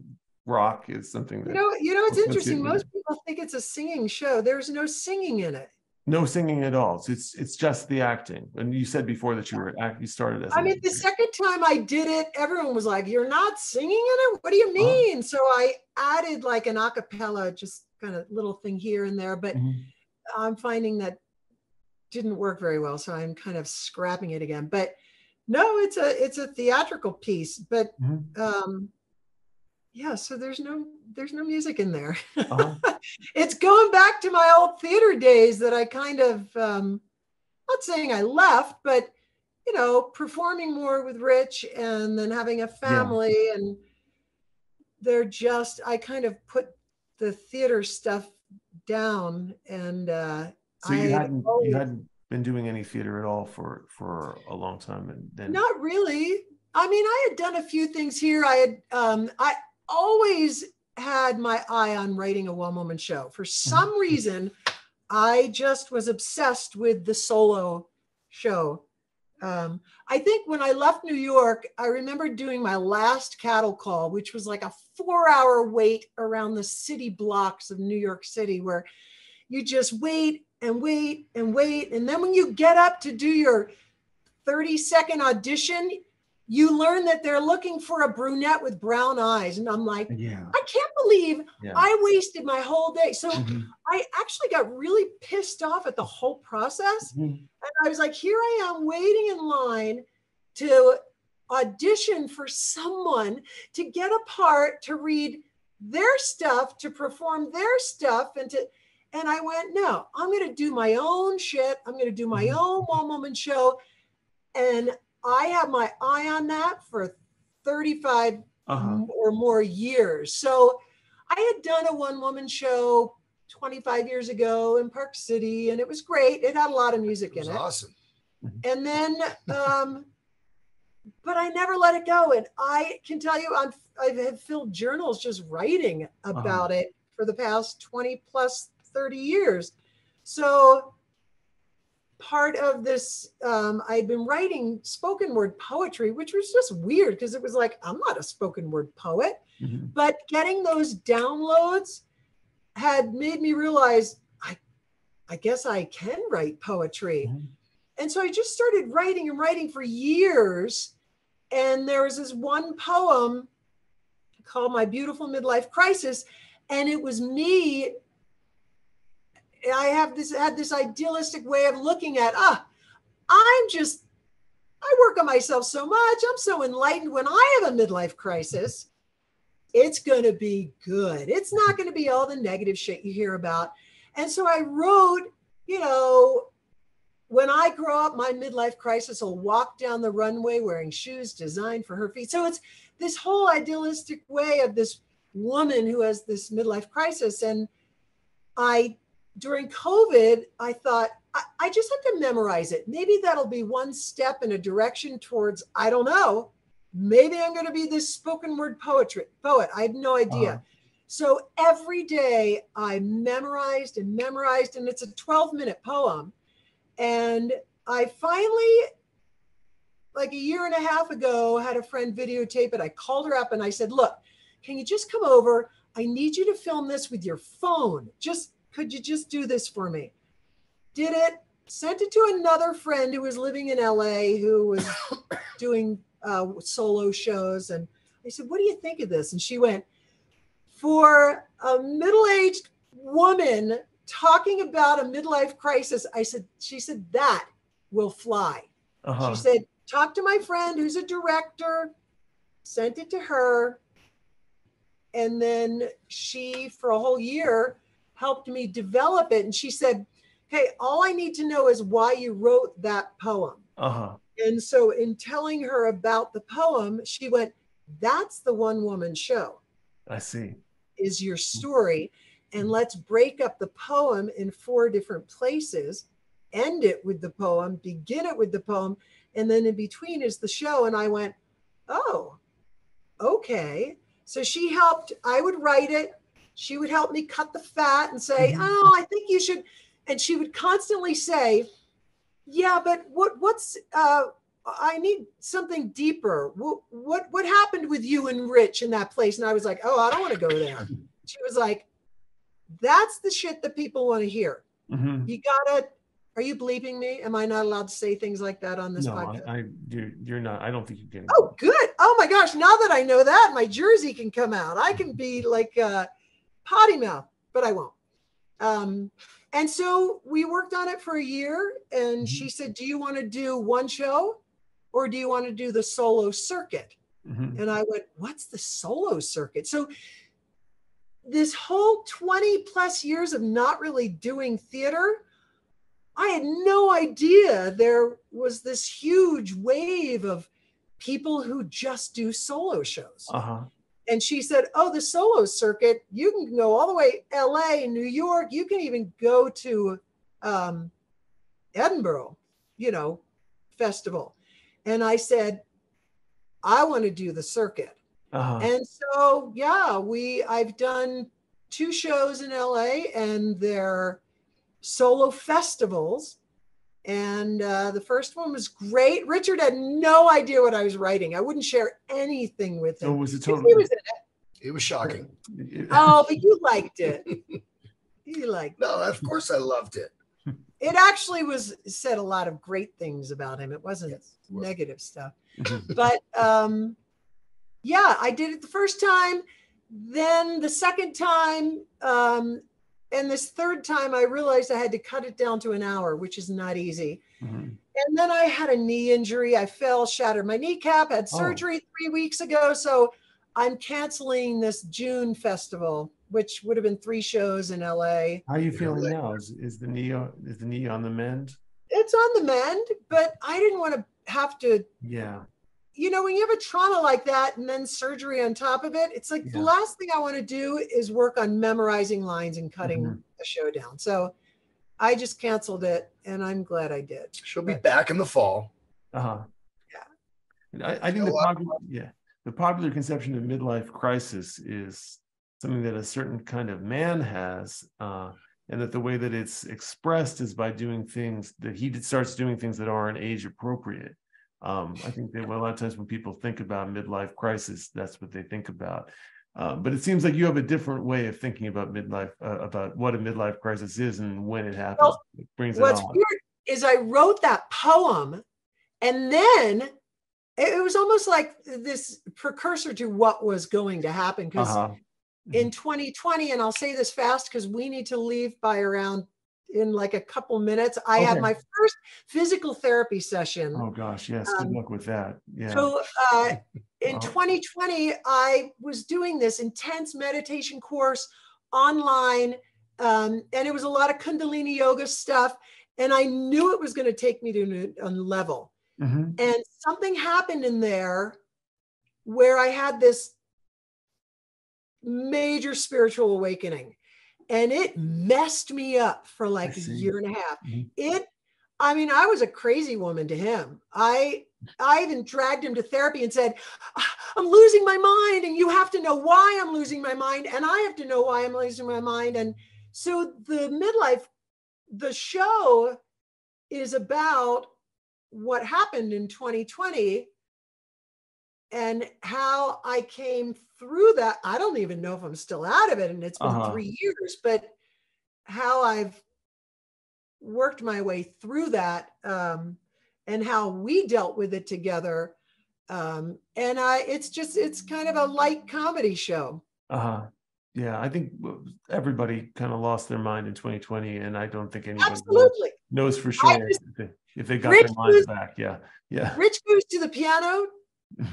[SPEAKER 3] rock is something
[SPEAKER 2] You know, you know, it's interesting. Most people think it's a singing show. There's no singing in it.
[SPEAKER 3] No singing at all. So it's it's just the acting. And you said before that you were act, you started as.
[SPEAKER 2] I
[SPEAKER 3] an
[SPEAKER 2] mean, the second time I did it, everyone was like, "You're not singing in it? What do you mean?" So I added like an acapella, just kind of little thing here and there. But
[SPEAKER 3] Mhm.
[SPEAKER 2] I'm finding that didn't work very well, so I'm kind of scrapping it again. But no, it's a it's a theatrical piece. But
[SPEAKER 3] Mhm.
[SPEAKER 2] um, yeah, so there's no there's no music in there.
[SPEAKER 3] Uh-huh.
[SPEAKER 2] it's going back to my old theater days that I kind of um not saying I left, but you know, performing more with Rich and then having a family and they're just I kind of put the theater stuff down and uh
[SPEAKER 3] So you
[SPEAKER 2] I
[SPEAKER 3] hadn't
[SPEAKER 2] always-
[SPEAKER 3] you hadn't been doing any theater at all for for a long time, and then
[SPEAKER 2] Not really. I mean, I had done a few things here. I had um I always had my eye on writing a one woman show. For some reason, I just was obsessed with the solo show. Um, I think when I left New York, I remember doing my last cattle call, which was like a four hour wait around the city blocks of New York City, where you just wait and wait and wait. And then when you get up to do your 30 second audition, you learn that they're looking for a brunette with brown eyes. And I'm like,
[SPEAKER 3] Yeah.
[SPEAKER 2] I can't believe
[SPEAKER 3] Yeah.
[SPEAKER 2] I wasted my whole day. So
[SPEAKER 3] Mhm.
[SPEAKER 2] I actually got really pissed off at the whole process.
[SPEAKER 3] Mhm.
[SPEAKER 2] And I was like, here I am waiting in line to audition for someone to get a part to read their stuff, to perform their stuff, and to and I went, no, I'm gonna do my own shit. I'm gonna do my
[SPEAKER 3] Mhm.
[SPEAKER 2] own one woman show. And I have my eye on that for 35
[SPEAKER 3] Uh-huh.
[SPEAKER 2] or more years. So I had done a one woman show 25 years ago in Park City, and it was great. It had a lot of music
[SPEAKER 1] It was
[SPEAKER 2] in it.
[SPEAKER 1] awesome.
[SPEAKER 2] And then, um, but I never let it go. And I can tell you, I'm, I have filled journals just writing about it for the past 20 plus 30 years. So part of this, um, I'd been writing spoken word poetry, which was just weird because it was like, I'm not a spoken word poet
[SPEAKER 3] Mhm.
[SPEAKER 2] but getting those downloads had made me realize I I guess I can write poetry.
[SPEAKER 3] Mhm.
[SPEAKER 2] And so I just started writing and writing for years. And there was this one poem called My Beautiful Midlife Crisis. And it was me. I have this had this idealistic way of looking at, ah, I'm just, I work on myself so much. I'm so enlightened when I have a midlife crisis it's going to be good. It's not going to be all the negative shit you hear about. And so I wrote, you know, when I grow up, my midlife crisis will walk down the runway wearing shoes designed for her feet. So it's this whole idealistic way of this woman who has this midlife crisis. And I, during COVID, I thought, I, I just have to memorize it. Maybe that'll be one step in a direction towards, I don't know, maybe I'm going to be this spoken word poetry poet. I had no idea.
[SPEAKER 3] Uh-huh.
[SPEAKER 2] So every day I memorized and memorized, and it's a 12 minute poem. And I finally, like a year and a half ago, had a friend videotape it. I called her up and I said, Look, can you just come over? I need you to film this with your phone. Just could you just do this for me? Did it, sent it to another friend who was living in LA who was doing uh, solo shows. And I said, What do you think of this? And she went, For a middle aged woman talking about a midlife crisis, I said, She said, that will fly.
[SPEAKER 3] Uh-huh.
[SPEAKER 2] She said, Talk to my friend who's a director, sent it to her. And then she, for a whole year, helped me develop it. And she said, Hey, all I need to know is why you wrote that poem.
[SPEAKER 3] Uh-huh.
[SPEAKER 2] And so, in telling her about the poem, she went, That's the one woman show,
[SPEAKER 3] I see.
[SPEAKER 2] is your story. And let's break up the poem in four different places, end it with the poem, begin it with the poem, and then in between is the show. And I went, Oh, okay. So she helped, I would write it. She would help me cut the fat and say,
[SPEAKER 3] Mhm.
[SPEAKER 2] Oh, I think you should. And she would constantly say, yeah, but what what's uh I need something deeper. What what what happened with you and Rich in that place? And I was like, oh, I don't want to go there. She was like, that's the shit that people want to hear.
[SPEAKER 3] Mhm.
[SPEAKER 2] You gotta. Are you bleeping me? Am I not allowed to say things like that on this
[SPEAKER 3] No, I,
[SPEAKER 2] podcast?
[SPEAKER 3] I you're, you're not. I don't think you're getting.
[SPEAKER 2] Oh, good. Oh my gosh. Now that I know that, my jersey can come out. I can be like uh, potty mouth, but I won't. Um, and so we worked on it for a year. And she said, Do you want to do one show or do you want to do the solo circuit?
[SPEAKER 3] Mhm.
[SPEAKER 2] And I went, What's the solo circuit? So this whole 20 plus years of not really doing theater, I had no idea there was this huge wave of people who just do solo shows.
[SPEAKER 3] Uh-huh.
[SPEAKER 2] And she said, Oh, the solo circuit, you can go all the way LA, New York, you can even go to um, Edinburgh, you know, festival. And I said, I want to do the circuit.
[SPEAKER 3] Uh-huh.
[SPEAKER 2] And so, yeah, we I've done two shows in LA and they're solo festivals. And uh, the first one was great. Richard had no idea what I was writing. I wouldn't share anything with him.
[SPEAKER 3] Oh, was it totally?
[SPEAKER 2] was in it.
[SPEAKER 1] It was shocking.
[SPEAKER 2] Oh, but you liked it. You liked
[SPEAKER 1] No, of course I loved it.
[SPEAKER 2] it. Actually, was said a lot of great things about him. It wasn't
[SPEAKER 1] Yes, it was.
[SPEAKER 2] negative stuff. But um yeah i did it the first time then the second time um and this third time i realized i had to cut it down to an hour which is not easy
[SPEAKER 3] Mhm.
[SPEAKER 2] and then i had a knee injury i fell shattered my kneecap had
[SPEAKER 3] Oh.
[SPEAKER 2] surgery three weeks ago so i'm canceling this june festival which would have been three shows in la
[SPEAKER 3] How are you feeling now? Is, is the knee is the knee on the mend?
[SPEAKER 2] it's on the mend but i didn't want to have to
[SPEAKER 3] Yeah.
[SPEAKER 2] You know, when you have a trauma like that and then surgery on top of it, it's like the last thing I want to do is work on memorizing lines and cutting
[SPEAKER 3] Mhm.
[SPEAKER 2] the show down. So I just canceled it and I'm glad I did.
[SPEAKER 1] She'll be back in the fall.
[SPEAKER 3] Uh huh.
[SPEAKER 2] Yeah.
[SPEAKER 3] I, I think the popular, yeah, the popular conception of midlife crisis is something that a certain kind of man has, uh, and that the way that it's expressed is by doing things that he starts doing things that aren't age appropriate. Um, I think that a lot of times when people think about midlife crisis, that's what they think about. Uh, but it seems like you have a different way of thinking about midlife, uh, about what a midlife crisis is and when it happens.
[SPEAKER 2] Well,
[SPEAKER 3] it brings
[SPEAKER 2] What's
[SPEAKER 3] on.
[SPEAKER 2] weird is I wrote that poem and then it, it was almost like this precursor to what was going to happen because
[SPEAKER 3] Uh-huh.
[SPEAKER 2] in 2020, and I'll say this fast because we need to leave by around in like a couple minutes. I
[SPEAKER 3] Okay.
[SPEAKER 2] had my first physical therapy session.
[SPEAKER 3] Oh gosh, yes. Good
[SPEAKER 2] Um,
[SPEAKER 3] luck with that. Yeah.
[SPEAKER 2] So uh, in
[SPEAKER 3] Wow.
[SPEAKER 2] 2020, I was doing this intense meditation course online, um, and it was a lot of Kundalini yoga stuff. And I knew it was going to take me to a, level.
[SPEAKER 3] Mhm.
[SPEAKER 2] And something happened in there where I had this major spiritual awakening. And it messed me up for like a year and a half.
[SPEAKER 3] Mhm.
[SPEAKER 2] It, I mean, I was a crazy woman to him. I I even dragged him to therapy and said, "Ah, I'm losing my mind, and you have to know why I'm losing my mind, and I have to know why I'm losing my mind. And so the midlife, the show is about what happened in 2020 and how I came through that. I don't even know if I'm still out of it, and it's been
[SPEAKER 3] Uh-huh.
[SPEAKER 2] three years, but how I've worked my way through that um, and how we dealt with it together. Um, and I, it's just, it's kind of a light comedy show.
[SPEAKER 3] Uh-huh. Yeah, I think everybody kind of lost their mind in 2020, and I don't think anyone knows-
[SPEAKER 2] Absolutely.
[SPEAKER 3] knows for sure
[SPEAKER 2] just-
[SPEAKER 3] if they, if they got
[SPEAKER 2] Rich
[SPEAKER 3] their minds back. Yeah, yeah.
[SPEAKER 2] Rich goes to the piano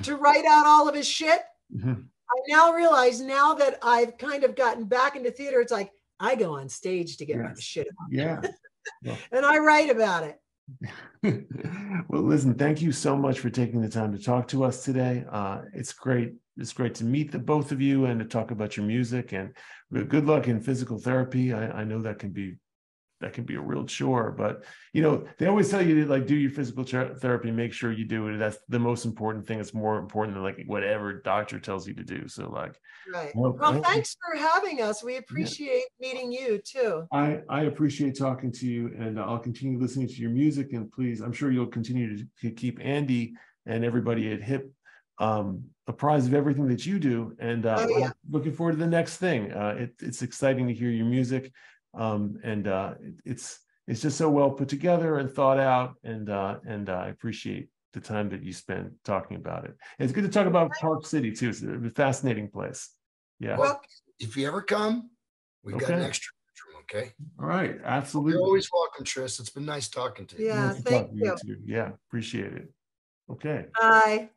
[SPEAKER 2] to write out all of his shit.
[SPEAKER 3] Mhm.
[SPEAKER 2] I now realize now that I've kind of gotten back into theater, it's like I go on stage to get my shit out
[SPEAKER 3] Yeah.
[SPEAKER 2] and I write about it.
[SPEAKER 3] well, listen, thank you so much for taking the time to talk to us today. Uh, it's great. It's great to meet the both of you and to talk about your music and good luck in physical therapy. I, I know that can be that can be a real chore, but you know, they always tell you to like do your physical therapy, make sure you do it. That's the most important thing. It's more important than like whatever doctor tells you to do. So like
[SPEAKER 2] Right.
[SPEAKER 3] Well,
[SPEAKER 2] Well, thanks for having us. We appreciate meeting you too.
[SPEAKER 3] I, I appreciate talking to you and I'll continue listening to your music and please, I'm sure you'll continue to, to keep Andy and everybody at HIP um, apprised of everything that you do. And uh,
[SPEAKER 2] Oh, yeah.
[SPEAKER 3] Looking forward to the next thing. Uh, it, it's exciting to hear your music. Um, and uh, it- it's, it's just so well put together and thought out. And, uh, and uh, I appreciate the time that you spend talking about it. And it's good to talk about Park City too. It's a fascinating place. Yeah.
[SPEAKER 2] Well,
[SPEAKER 1] If you ever come, we've got an extra bedroom, okay?
[SPEAKER 3] All right. Absolutely.
[SPEAKER 1] You're always welcome, Tris. It's been nice talking to you.
[SPEAKER 2] Yeah,
[SPEAKER 3] Nice
[SPEAKER 2] thank
[SPEAKER 3] talk to
[SPEAKER 2] you.
[SPEAKER 3] too. Yeah, appreciate it. Okay.
[SPEAKER 2] bye.